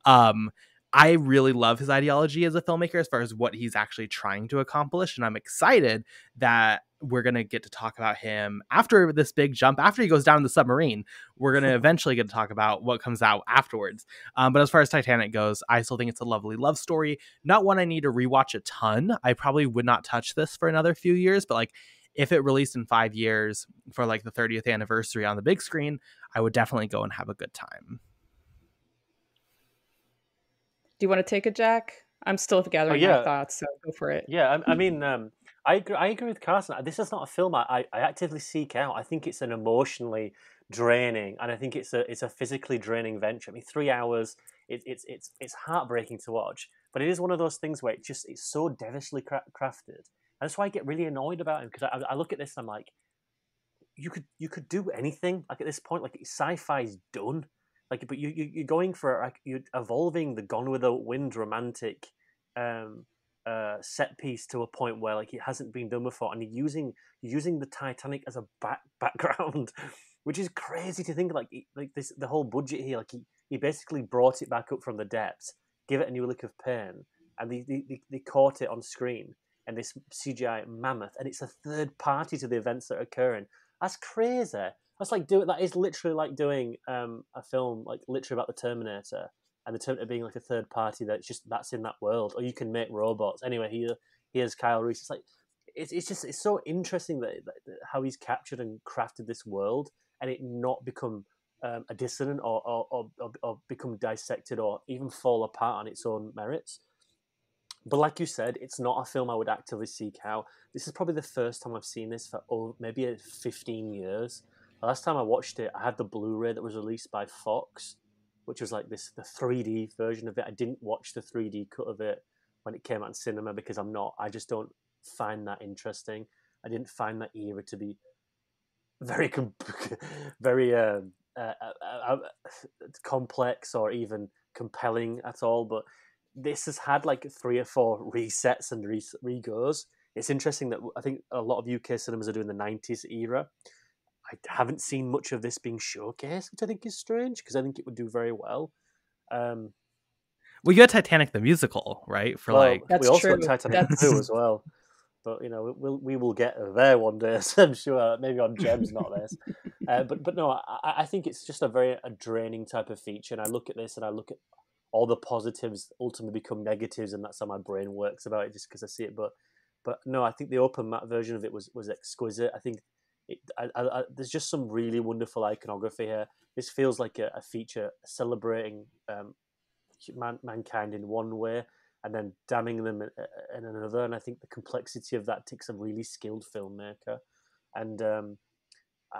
Um, I really love his ideology as a filmmaker as far as what he's actually trying to accomplish. And I'm excited that we're going to get to talk about him after this big jump, after he goes down the submarine. We're going to eventually get to talk about what comes out afterwards. Um, but as far as Titanic goes, I still think it's a lovely love story. Not one I need to rewatch a ton. I probably would not touch this for another few years, but like if it released in five years for like the 30th anniversary on the big screen, I would definitely go and have a good time. Do you want to take it, Jack? I'm still gathering oh, yeah. my thoughts, so go for it. Yeah, I, I mean, um, I agree, I agree with Carson. This is not a film I, I actively seek out. I think it's an emotionally draining, and I think it's a it's a physically draining venture. I mean, three hours. It, it's it's it's heartbreaking to watch, but it is one of those things where it just it's so devilishly cra- crafted, and that's why I get really annoyed about him because I, I look at this and I'm like, you could you could do anything. Like at this point, like sci-fi's done. Like, but you, you you're going for like you're evolving the Gone with the Wind romantic um, uh, set piece to a point where like it hasn't been done before, and you're using using the Titanic as a back, background, which is crazy to think. Like like this the whole budget here, like he, he basically brought it back up from the depths, give it a new lick of paint, and they, they, they caught it on screen and this CGI mammoth, and it's a third party to the events that are occurring. That's crazy. That's like doing that is literally like doing um, a film like literally about the Terminator and the Terminator being like a third party that's just that's in that world. Or you can make robots. Anyway, here here's Kyle Reese. It's like it's, it's just it's so interesting that, that, how he's captured and crafted this world and it not become um, a dissonant or or, or, or become dissected or even fall apart on its own merits. But like you said, it's not a film I would actively seek out. This is probably the first time I've seen this for oh, maybe 15 years. Last time I watched it, I had the Blu-ray that was released by Fox, which was like this the 3D version of it. I didn't watch the 3D cut of it when it came out in cinema because I'm not. I just don't find that interesting. I didn't find that era to be very very uh, uh, uh, uh, complex or even compelling at all. But this has had like three or four resets and re- regos. It's interesting that I think a lot of UK cinemas are doing the '90s era. I haven't seen much of this being showcased, which I think is strange because I think it would do very well. Um, well, you had Titanic the musical, right? For well, like we also true. had Titanic That's... 2 as well. But you know, we'll, we will get there one day. So I'm sure maybe on Gems, not this. Uh, but but no, I, I think it's just a very a draining type of feature. And I look at this and I look at all the positives ultimately become negatives, and that's how my brain works about it, just because I see it. But but no, I think the open matte version of it was was exquisite. I think it, I, I, there's just some really wonderful iconography here. This feels like a, a feature celebrating um, man, mankind in one way and then damning them in another. And I think the complexity of that takes a really skilled filmmaker. And um,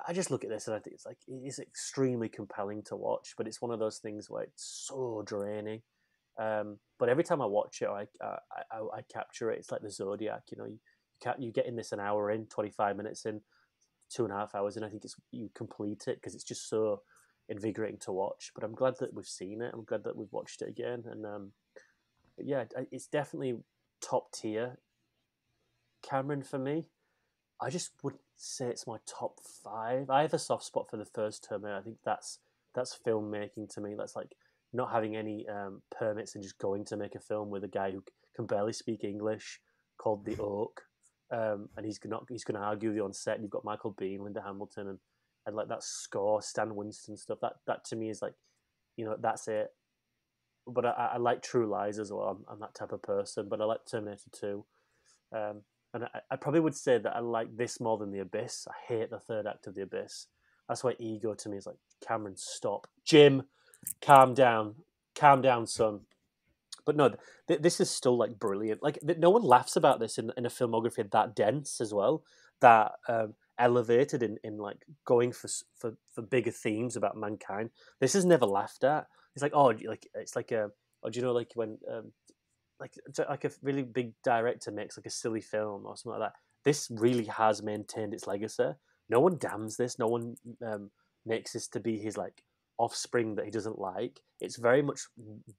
I just look at this and I think it's like it is extremely compelling to watch, but it's one of those things where it's so draining. Um, but every time I watch it, I, I, I, I capture it. It's like the Zodiac, you know. You, you get in this an hour in, twenty five minutes in, two and a half hours, and I think it's you complete it because it's just so invigorating to watch. But I'm glad that we've seen it. I'm glad that we've watched it again, and um, yeah, it's definitely top tier. Cameron for me, I just would say it's my top five. I have a soft spot for the first Terminator. I think that's that's filmmaking to me. That's like not having any um, permits and just going to make a film with a guy who can barely speak English, called The Oak, um, and he's not he's going to argue with you on set. You've got Michael Biehn, Linda Hamilton, and and like that score, Stan Winston stuff. That that to me is like, you know, that's it but I, I like True Lies as well. I'm, I'm, that type of person. But I like Terminator 2. Um, and I, I, probably would say that I like this more than The Abyss. I hate the third act of The Abyss. That's why ego to me is like, Cameron, stop. Jim, calm down. Calm down, son. But no, th- this is still like brilliant. Like th- no one laughs about this in, in a filmography that dense as well, that um, elevated in, in like going for, for for bigger themes about mankind. This is never laughed at it's like oh like it's like a or do you know like when um, like like a really big director makes like a silly film or something like that. This really has maintained its legacy. No one damns this. No one um, makes this to be his like offspring that he doesn't like. It's very much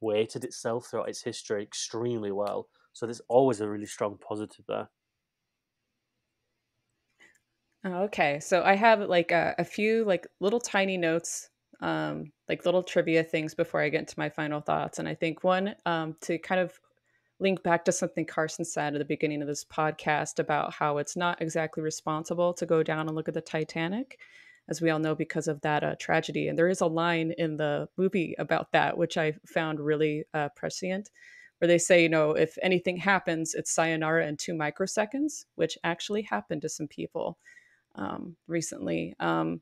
weighted itself throughout its history extremely well. So there's always a really strong positive there. Okay, so I have like a, a few like little tiny notes um, like little trivia things before I get into my final thoughts. And I think one, um, to kind of link back to something Carson said at the beginning of this podcast about how it's not exactly responsible to go down and look at the Titanic, as we all know, because of that uh, tragedy. And there is a line in the movie about that, which I found really uh, prescient, where they say, you know, if anything happens, it's sayonara in two microseconds, which actually happened to some people um, recently. Um,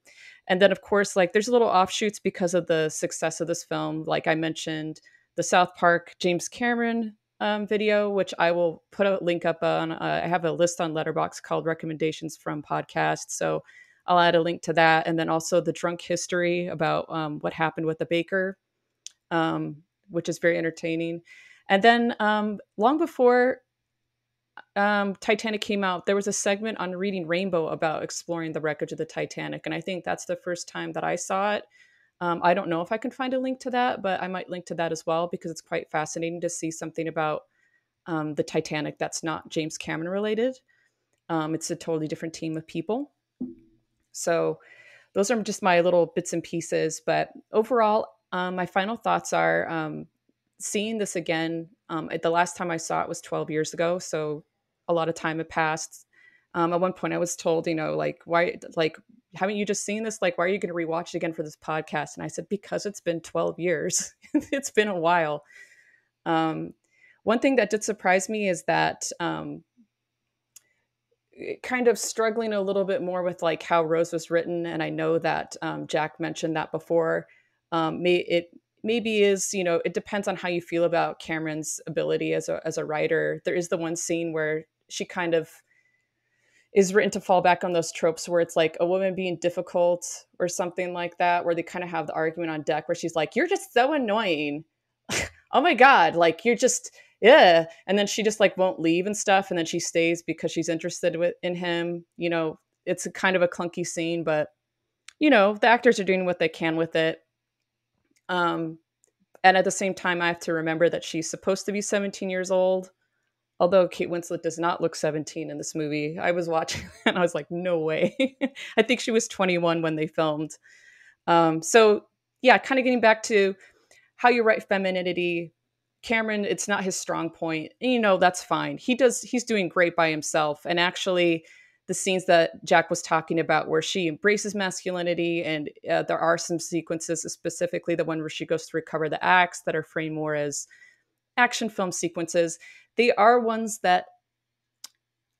and then, of course, like there's a little offshoots because of the success of this film. Like I mentioned, the South Park James Cameron um, video, which I will put a link up on. Uh, I have a list on Letterboxd called recommendations from podcasts. So I'll add a link to that. And then also the drunk history about um, what happened with the baker, um, which is very entertaining. And then um, long before um, Titanic came out, there was a segment on Reading Rainbow about exploring the wreckage of the Titanic, and I think that's the first time that I saw it. Um, I don't know if I can find a link to that, but I might link to that as well because it's quite fascinating to see something about um, the Titanic that's not James Cameron related. It's a totally different team of people. So those are just my little bits and pieces. But overall, um, my final thoughts are um, seeing this again. Um, the last time I saw it was 12 years ago, so a lot of time had passed. Um, at one point, I was told, you know, like, why, like, haven't you just seen this? Like, why are you going to rewatch it again for this podcast? And I said, because it's been 12 years. it's been a while. Um, one thing that did surprise me is that um, kind of struggling a little bit more with like how Rose was written, and I know that um, Jack mentioned that before. Um, may, it maybe is you know it depends on how you feel about Cameron's ability as a as a writer. There is the one scene where she kind of is written to fall back on those tropes where it's like a woman being difficult or something like that, where they kind of have the argument on deck where she's like, "You're just so annoying." oh my god, like you're just yeah and then she just like won't leave and stuff and then she stays because she's interested with, in him you know? It's a kind of a clunky scene but you know the actors are doing what they can with it. Um and at the same time i have to remember that she's supposed to be 17 years old although kate winslet does not look 17 in this movie. I was watching and i was like no way. I think she was 21 when they filmed. Um so yeah kind of getting back to how you write femininity Cameron, it's not his strong point. You know, that's fine. He does, he's doing great by himself. And actually, the scenes that Jack was talking about where she embraces masculinity, and uh, there are some sequences, specifically the one where she goes to recover the axe, that are framed more as action film sequences. They are ones that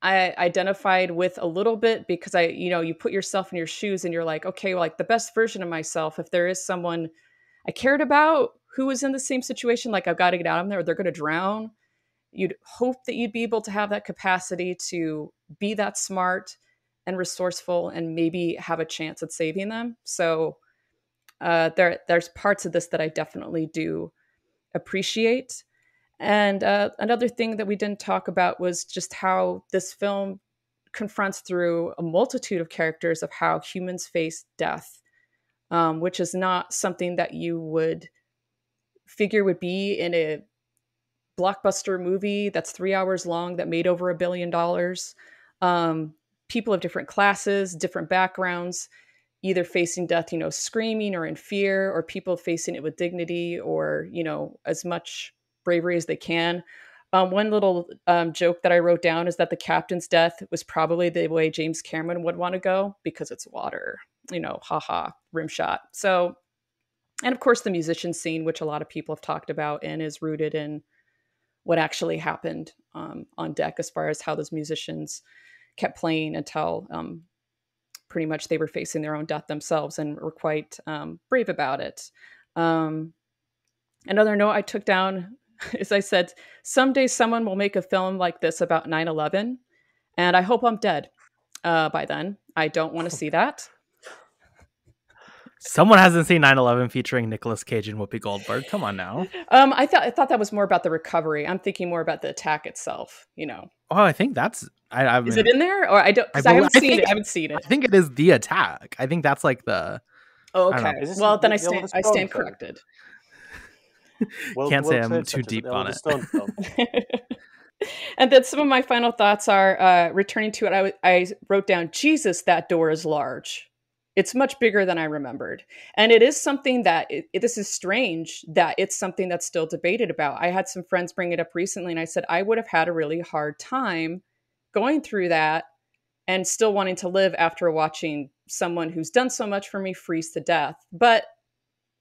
I identified with a little bit because I, you know, you put yourself in your shoes and you're like, okay, well, like the best version of myself, if there is someone I cared about who was in the same situation, like I've got to get out of there, they're going to drown. You'd hope that you'd be able to have that capacity to be that smart and resourceful and maybe have a chance at saving them. So uh, there, there's parts of this that I definitely do appreciate. And uh, another thing that we didn't talk about was just how this film confronts through a multitude of characters of how humans face death, um, which is not something that you would figure would be in a blockbuster movie that's three hours long that made over a billion dollars. Um, people of different classes, different backgrounds, either facing death, you know, screaming or in fear, or people facing it with dignity or, you know, as much bravery as they can. Um, one little um, joke that I wrote down is that the captain's death was probably the way James Cameron would want to go because it's water, you know, haha, rim shot. So and of course the musician scene which a lot of people have talked about and is rooted in what actually happened um, on deck as far as how those musicians kept playing until um, pretty much they were facing their own death themselves and were quite um, brave about it. Um, another note i took down is i said someday someone will make a film like this about 9-11 and i hope i'm dead uh, by then. I don't want to see that Someone hasn't seen 9/11 featuring Nicolas Cage and Whoopi Goldberg. Come on now. Um, I thought I thought that was more about the recovery. I'm thinking more about the attack itself. You know. Oh, I think that's. I, I is it in there or I don't? I, I, haven't I seen it. I haven't seen it. I think it is the attack. I think that's like the. Oh, okay. Well, then I stand. I stand corrected. well, Can't well, say I'm too deep on it. and then some of my final thoughts are uh, returning to it. I, I wrote down Jesus. That door is large it's much bigger than I remembered. And it is something that it, it, this is strange that it's something that's still debated about. I had some friends bring it up recently, and I said, I would have had a really hard time going through that and still wanting to live after watching someone who's done so much for me freeze to death. But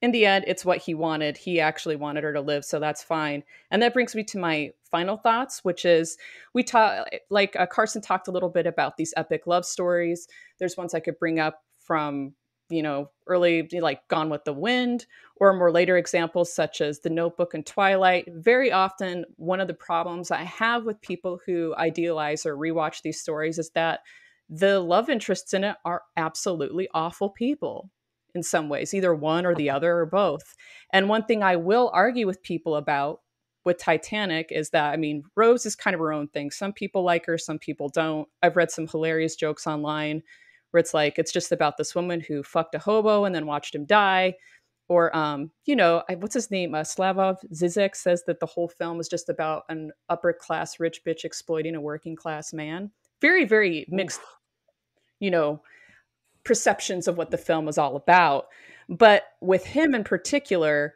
in the end, it's what he wanted. He actually wanted her to live, so that's fine. And that brings me to my final thoughts, which is we talk like uh, Carson talked a little bit about these epic love stories. There's ones I could bring up from you know early like gone with the wind or more later examples such as the notebook and twilight. Very often one of the problems i have with people who idealize or rewatch these stories is that the love interests in it are absolutely awful people in some ways either one or the other or both. And one thing i will argue with people about with titanic is that i mean rose is kind of her own thing. Some people like her some people don't. I've read some hilarious jokes online where it's like it's just about this woman who fucked a hobo and then watched him die. Or um, you know what's his name? Uh, slavoj zizek says that the whole film is just about an upper class rich bitch exploiting a working class man. Very very mixed you know perceptions of what the film is all about. But with him in particular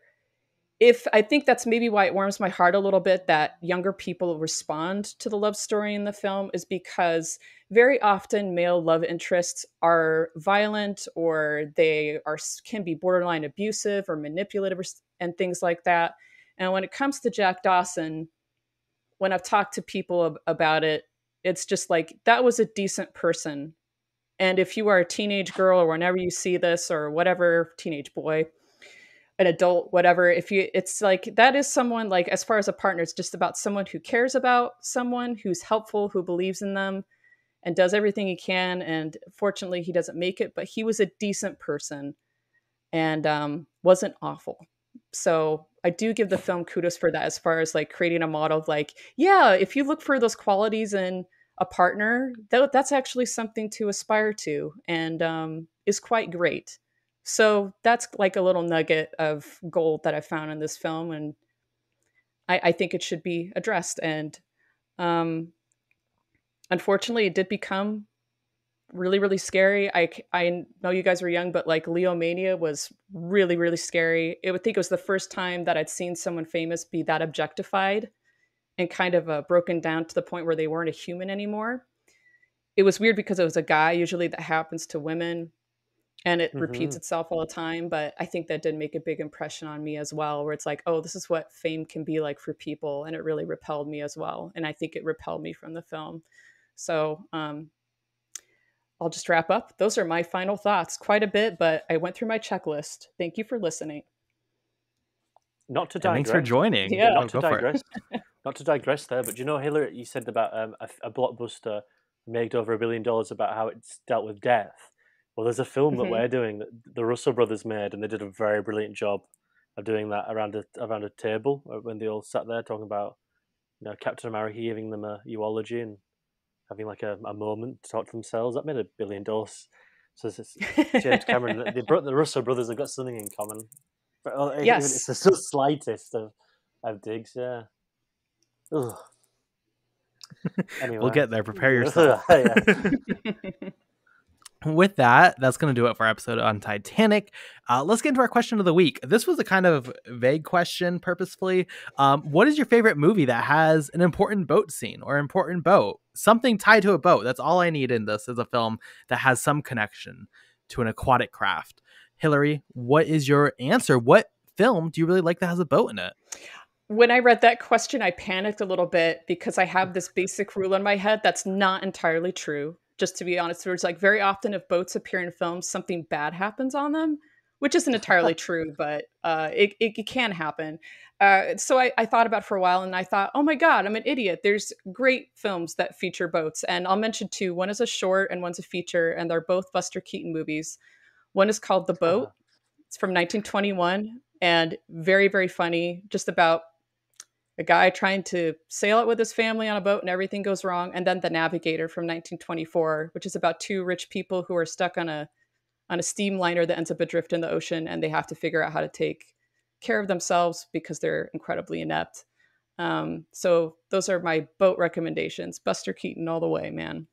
if I think that's maybe why it warms my heart a little bit that younger people respond to the love story in the film is because very often male love interests are violent or they are can be borderline abusive or manipulative and things like that. And when it comes to Jack Dawson, when I've talked to people ab- about it, it's just like that was a decent person. And if you are a teenage girl or whenever you see this or whatever teenage boy, an adult, whatever, if you it's like that is someone like as far as a partner, it's just about someone who cares about someone, who's helpful, who believes in them and does everything he can. And fortunately he doesn't make it, but he was a decent person and um, wasn't awful. So I do give the film kudos for that as far as like creating a model of like, yeah, if you look for those qualities in a partner, that, that's actually something to aspire to and um, is quite great. So that's like a little nugget of gold that I found in this film, and I, I think it should be addressed. And um, unfortunately, it did become really really scary. I i know you guys were young but like leo mania was really really scary. It would think it was the first time that i'd seen someone famous be that objectified and kind of uh, broken down to the point where they weren't a human anymore. It was weird because it was a guy usually that happens to women and it mm-hmm. repeats itself all the time but i think that did make a big impression on me as well where it's like oh this is what fame can be like for people and it really repelled me as well and i think it repelled me from the film so um, I'll just wrap up. Those are my final thoughts. Quite a bit, but I went through my checklist. Thank you for listening. Not to digress. Thanks for joining. Yeah, not to digress. not to digress there, but you know, Hillary, you said about um, a, a, blockbuster made over a billion dollars about how it's dealt with death. Well, there's a film that mm-hmm. we're doing that the Russo brothers made, and they did a very brilliant job of doing that around a around a table uh, when they all sat there talking about you know Captain America giving them a eulogy and having like a, a moment to talk to themselves. That made a billion dollars. So it's James Cameron. they brought the Russo brothers have got something in common. But, uh, yes, it's the slightest of, of digs. Yeah. Anyway. we'll get there. Prepare yourself with that, that's going to do it for our episode on Titanic. Uh, let's get into our question of the week. This was a kind of vague question, purposefully. Um, what is your favorite movie that has an important boat scene or important boat? Something tied to a boat. That's all I need in this is a film that has some connection to an aquatic craft. Hillary, what is your answer? What film do you really like that has a boat in it? when I read that question, I panicked a little bit because I have this basic rule in my head that's not entirely true just to be honest, where it's like very often if boats appear in films, something bad happens on them, which isn't entirely true, but uh, it, it, it, can happen. Uh, so I, I, thought about for a while and I thought, oh my God, I'm an idiot. There's great films that feature boats. And I'll mention two. One is a short and one's a feature, and they're both Buster Keaton movies. One is called The Boat. Uh-huh. It's from 1921 and very, very funny, just about a guy trying to sail it with his family on a boat and everything goes wrong and then the navigator from 1924 which is about two rich people who are stuck on a on a steam liner that ends up adrift in the ocean and they have to figure out how to take care of themselves because they're incredibly inept. Um, so those are my boat recommendations. Buster keaton all the way man.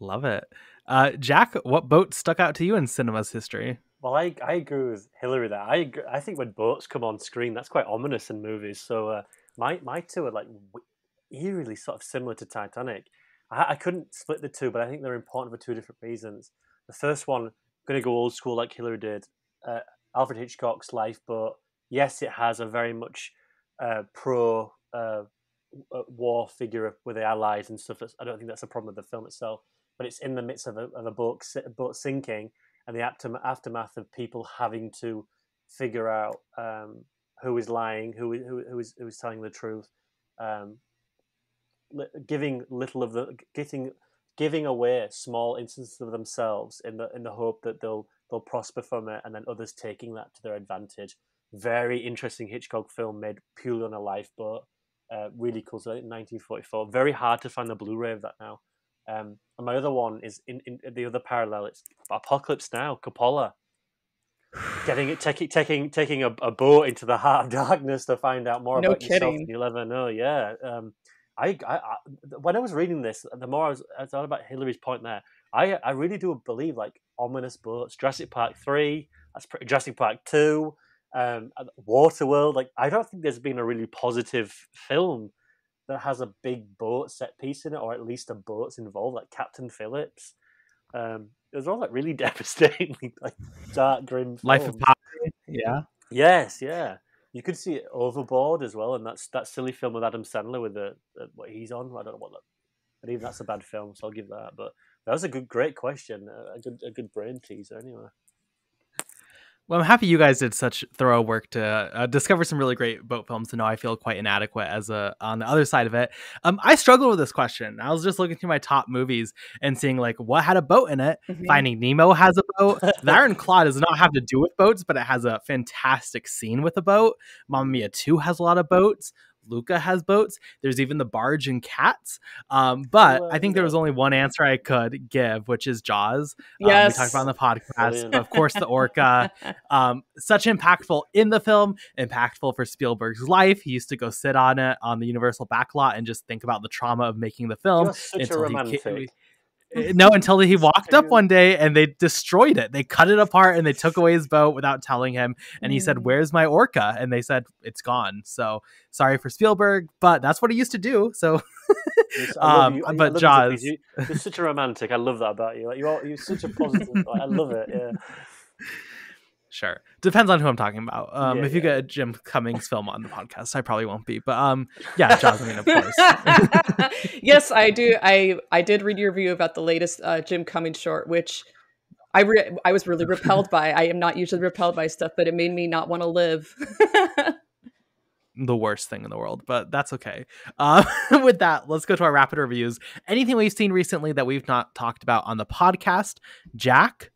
Love it. Uh, jack what boat stuck out to you in cinema's history well, I, I agree with Hillary there. I agree, I think when boats come on screen, that's quite ominous in movies. So uh, my my two are like eerily sort of similar to Titanic. I, I couldn't split the two, but I think they're important for two different reasons. The first one, I'm going to go old school like Hillary did. Uh, Alfred Hitchcock's Lifeboat. Yes, it has a very much uh, pro uh, war figure with the Allies and stuff. I don't think that's a problem with the film itself, but it's in the midst of a, of a boat, boat sinking and the aftermath of people having to figure out um, who is lying, who, who, who, is, who is telling the truth, um, giving little of the getting giving away small instances of themselves in the in the hope that they'll they'll prosper from it, and then others taking that to their advantage. Very interesting Hitchcock film made purely on a lifeboat. Uh, really cool. So 1944. Very hard to find the Blu-ray of that now. Um, and my other one is in, in the other parallel. It's Apocalypse Now, Coppola, getting it, taking taking taking a, a, boat into the heart of darkness to find out more no about kidding. yourself. You'll ever know. Yeah. Um, I, I, I, when I was reading this, the more I was, I thought about Hillary's point there. I, I really do believe like ominous boats. Jurassic Park three, that's pretty, Jurassic Park two, um, Waterworld. Like I don't think there's been a really positive film that has a big boat set piece in it, or at least a boat's involved, like Captain Phillips. Um, it was all like really devastatingly like dark, grim. Life of Pi, yeah. Yes, yeah. You could see it overboard as well, and that's that silly film with Adam Sandler with the, the what he's on. I don't know what that. but even that's a bad film, so I'll give that. But that was a good, great question, a good, a good brain teaser. Anyway. Well, I'm happy you guys did such thorough work to uh, discover some really great boat films. And now I feel quite inadequate as a on the other side of it. Um, I struggled with this question. I was just looking through my top movies and seeing like what had a boat in it. Mm-hmm. Finding Nemo has a boat. the Iron Claw does not have to do with boats, but it has a fantastic scene with a boat. Mamma Mia Two has a lot of boats. Luca has boats. There's even the barge and cats. Um, but I think there was only one answer I could give, which is Jaws. Yes. Um, we talked about on the podcast. of course, the orca. Um, such impactful in the film, impactful for Spielberg's life. He used to go sit on it on the Universal backlot and just think about the trauma of making the film. You're such a romantic. Eh, no, until he walked up one day and they destroyed it. They cut it apart and they took away his boat without telling him. And he said, mm. "Where's my orca?" And they said, "It's gone." So sorry for Spielberg, but that's what he used to do. So, um, but Jaws, you, are such a romantic. I love that about you. Like you are, you're such a positive. I love it. Yeah. Sure. Depends on who I'm talking about. Um, yeah, if you yeah. get a Jim Cummings film on the podcast, I probably won't be. But um, yeah, Jasmine, of course. yes, I do. I I did read your review about the latest uh, Jim Cummings short, which I re- I was really repelled by. I am not usually repelled by stuff, but it made me not want to live. the worst thing in the world, but that's okay. Uh, with that, let's go to our rapid reviews. Anything we've seen recently that we've not talked about on the podcast, Jack?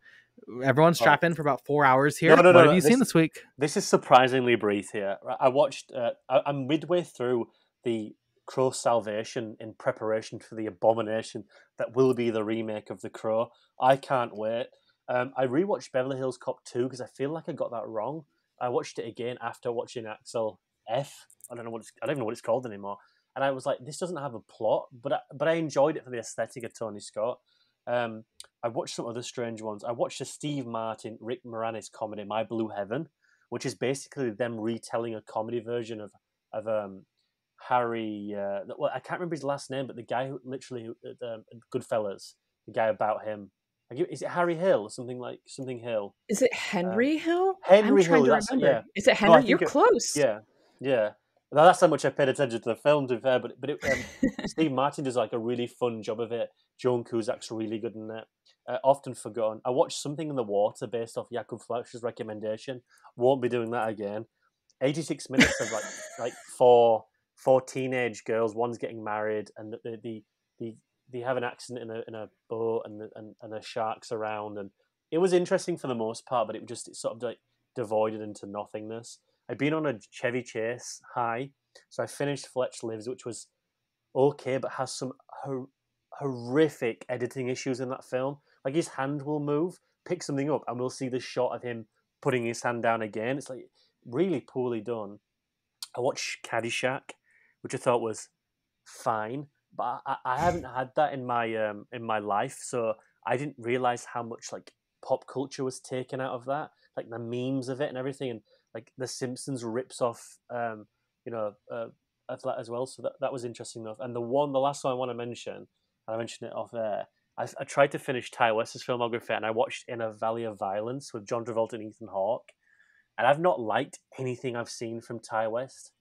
Everyone strap in for about four hours here. No, no, what no, have you this, seen this week? This is surprisingly brief here. I watched. Uh, I'm midway through the Crow Salvation in preparation for the abomination that will be the remake of The Crow. I can't wait. Um, I rewatched Beverly Hills Cop 2 because I feel like I got that wrong. I watched it again after watching Axel F. I don't know what it's, I don't even know what it's called anymore. And I was like, this doesn't have a plot, but I, but I enjoyed it for the aesthetic of Tony Scott. Um, I watched some other strange ones. I watched a Steve Martin, Rick Moranis comedy, My Blue Heaven, which is basically them retelling a comedy version of of um, Harry. Uh, well, I can't remember his last name, but the guy who literally uh, Goodfellas, the guy about him. Is it Harry Hill or something like something Hill? Is it Henry um, Hill? Henry I'm Hill. To remember. Yeah. Is it Henry? No, You're it, close. Yeah, yeah. Now, that's how much I paid attention to the film, to be fair. But but it, um, Steve Martin does like a really fun job of it. Joan Cusack's really good in it. Uh, often forgotten. I watched something in the water based off Jakub Fletcher's recommendation. Won't be doing that again. Eighty six minutes of like like four four teenage girls. One's getting married, and the the the, they have an accident in a in a boat, and the, and and the sharks around, and it was interesting for the most part, but it just it sort of like devoided into nothingness. I'd been on a Chevy Chase high, so I finished Fletch Lives, which was okay, but has some hor- horrific editing issues in that film. Like his hand will move, pick something up, and we'll see the shot of him putting his hand down again. It's like really poorly done. I watched Caddyshack, which I thought was fine, but I, I haven't had that in my um, in my life, so I didn't realize how much like pop culture was taken out of that, like the memes of it and everything. And like The Simpsons rips off, um, you know, uh, as well. So that, that was interesting enough. And the one, the last one I want to mention, and I mentioned it off there. I, I tried to finish Ti West's filmography, and I watched In a Valley of Violence with John Travolta and Ethan Hawke, and I've not liked anything I've seen from Ti West.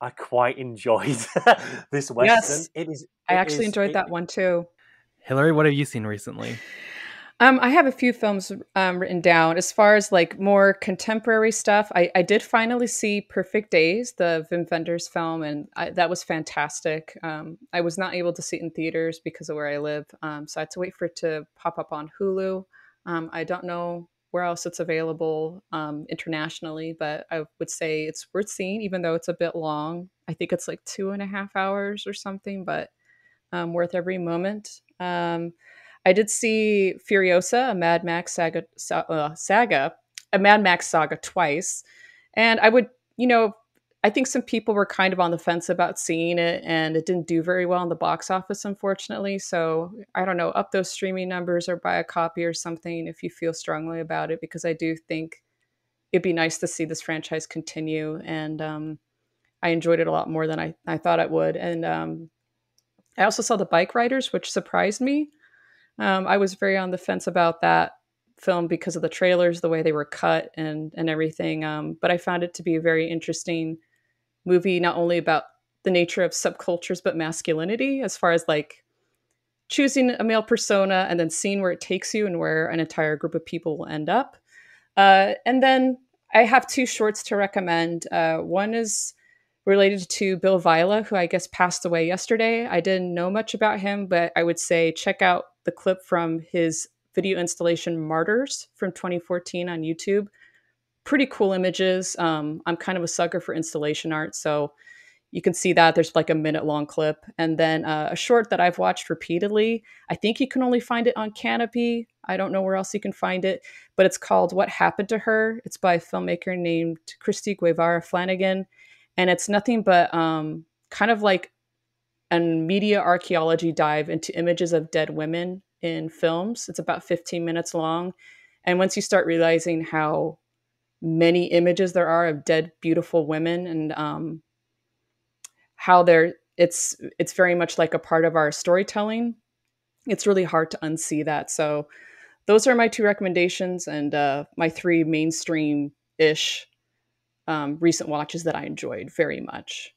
I quite enjoyed this western. Yes, it is. It I actually is, enjoyed it, that one too. Hillary, what have you seen recently? Um, I have a few films um, written down. As far as like more contemporary stuff, I, I did finally see Perfect Days, the Wim Wenders film, and I, that was fantastic. Um, I was not able to see it in theaters because of where I live, um, so I had to wait for it to pop up on Hulu. Um, I don't know where else it's available um, internationally, but I would say it's worth seeing, even though it's a bit long. I think it's like two and a half hours or something, but worth every moment. Um, I did see Furiosa, a Mad Max saga, uh, saga, a Mad Max saga twice, and I would, you know, I think some people were kind of on the fence about seeing it, and it didn't do very well in the box office, unfortunately. So I don't know, up those streaming numbers or buy a copy or something if you feel strongly about it, because I do think it'd be nice to see this franchise continue, and um, I enjoyed it a lot more than I, I thought it would. And um, I also saw the Bike Riders, which surprised me. Um, I was very on the fence about that film because of the trailers, the way they were cut, and and everything. Um, but I found it to be a very interesting movie, not only about the nature of subcultures but masculinity as far as like choosing a male persona and then seeing where it takes you and where an entire group of people will end up. Uh, and then I have two shorts to recommend. Uh, one is related to Bill Viola, who I guess passed away yesterday. I didn't know much about him, but I would say check out the clip from his video installation Martyrs from 2014 on YouTube. Pretty cool images. Um, I'm kind of a sucker for installation art, so you can see that there's like a minute long clip. And then uh, a short that i've watched repeatedly. I think you can only find it on canopy. I don't know where else you can find it but it's called what happened to her. It's by a filmmaker named kristy guevara flanagan. And it's nothing but um, kind of like a media archaeology dive into images of dead women in films. It's about 15 minutes long. And once you start realizing how many images there are of dead beautiful women and um, how they're it's it's very much like a part of our storytelling it's really hard to unsee that. So those are my two recommendations and uh, my three mainstream ish um, recent watches that i enjoyed very much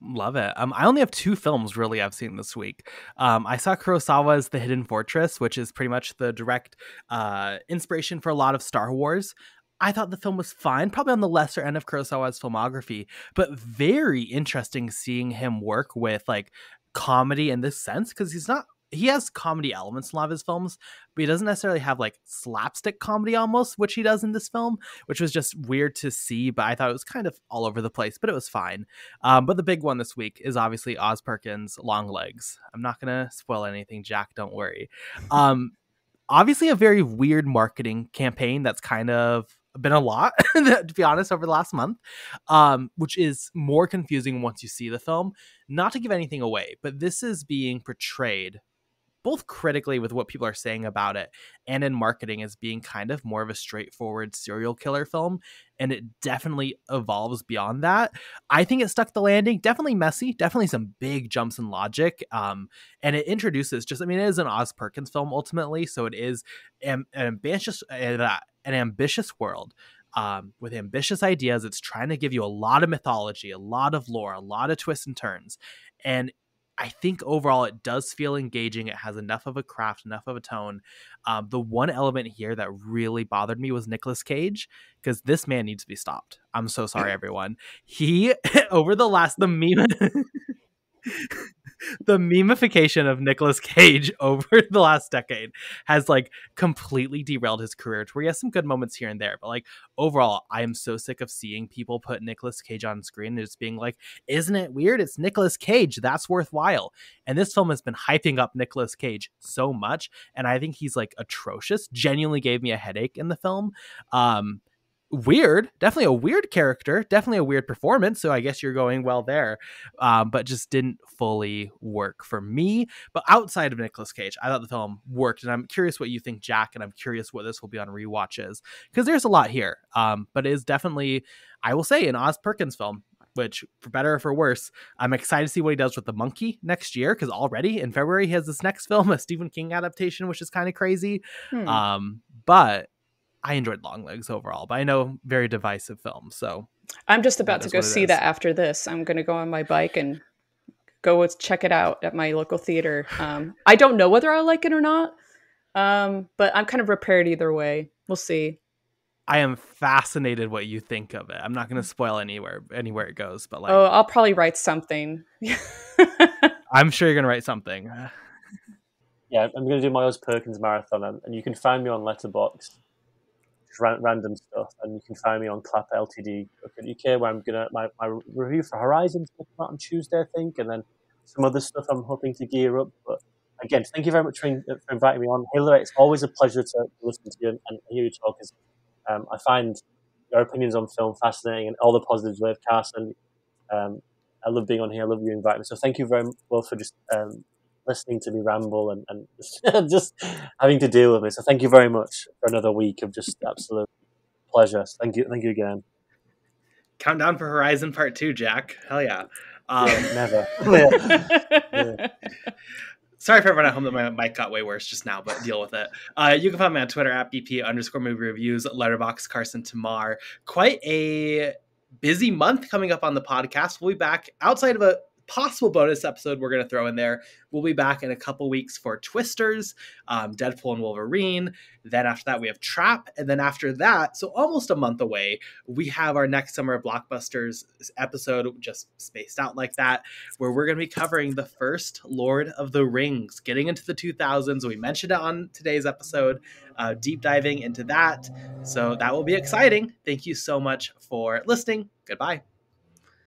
Love it. Um, I only have two films really I've seen this week. Um, I saw Kurosawa's The Hidden Fortress, which is pretty much the direct uh, inspiration for a lot of Star Wars. I thought the film was fine, probably on the lesser end of Kurosawa's filmography, but very interesting seeing him work with like comedy in this sense because he's not he has comedy elements in a lot of his films, but he doesn't necessarily have like slapstick comedy almost, which he does in this film, which was just weird to see. But I thought it was kind of all over the place, but it was fine. Um, but the big one this week is obviously Oz Perkins' Longlegs. I'm not gonna spoil anything, Jack. Don't worry. Um, obviously, a very weird marketing campaign that's kind of been a lot to be honest over the last month um, which is more confusing once you see the film not to give anything away but this is being portrayed both critically with what people are saying about it and in marketing as being kind of more of a straightforward serial killer film and it definitely evolves beyond that i think it stuck the landing definitely messy definitely some big jumps in logic um, and it introduces just i mean it is an oz perkins film ultimately so it is an, an ambitious uh, an ambitious world um, with ambitious ideas. It's trying to give you a lot of mythology, a lot of lore, a lot of twists and turns. And I think overall it does feel engaging. It has enough of a craft, enough of a tone. Um, the one element here that really bothered me was Nicolas Cage because this man needs to be stopped. I'm so sorry, everyone. He over the last the meme. the memification of Nicolas Cage over the last decade has like completely derailed his career to where he has some good moments here and there. But like overall, I am so sick of seeing people put Nicolas Cage on screen and just being like, isn't it weird? It's Nicolas Cage. That's worthwhile. And this film has been hyping up Nicolas Cage so much. And I think he's like atrocious. Genuinely gave me a headache in the film. Um, weird definitely a weird character definitely a weird performance so i guess you're going well there um, but just didn't fully work for me but outside of Nicolas Cage I thought the film worked and I'm curious what you think Jack and I'm curious what this will be on rewatches because there's a lot here um, but it is definitely I will say an Oz Perkins film which for better or for worse, I'm excited to see what he does with the monkey next year because already in February he has this next film, a Stephen King adaptation, which is kind of crazy. Hmm. Um, but I enjoyed Longlegs overall, but I know very divisive film. So I'm just about to go see that after this. I'm going to go on my bike and go check it out at my local theater. Um, I don't know whether I like it or not, um, but I'm kind of prepared either way. We'll see. I am fascinated what you think of it. I'm not going to spoil anywhere anywhere it goes, but like, oh, I'll probably write something. I'm sure you're going to write something. Yeah, I'm going to do my Oz Perkins marathon, and you can find me on Random stuff, and you can find me on Clap Ltd. UK, where I'm gonna my, my review for Horizons come out on Tuesday, I think, and then some other stuff I'm hoping to gear up. But again, thank you very much for, for inviting me on, Hillary. It's always a pleasure to listen to you and, and hear you talk. Because um, I find your opinions on film fascinating and all the positives we've cast, and um, I love being on here. I love you inviting me. So thank you very much both for just um, listening to me ramble and, and just having to deal with it. So thank you very much for another week of just absolute pleasure. Thank you. Thank you again. Countdown for Horizon Part Two, Jack. Hell yeah. Um, Never. yeah. Sorry for everyone at home that my mic got way worse just now, but deal with it. Uh, you can find me on Twitter at BP underscore movie reviews, Letterboxd Carson Timar. Quite a busy month coming up on the podcast. We'll be back outside of a possible bonus episode we're going to throw in there. We'll be back in a couple weeks for Twisters, um, Deadpool and Wolverine. Then after that, we have Trap. And then after that, so almost a month away, we have our next Summer Blockbusters episode, just spaced out like that, where we're going to be covering the first Lord of the Rings, getting into the 2000s. We mentioned it on today's episode, uh, deep diving into that. So that will be exciting. Thank you so much for listening. Goodbye.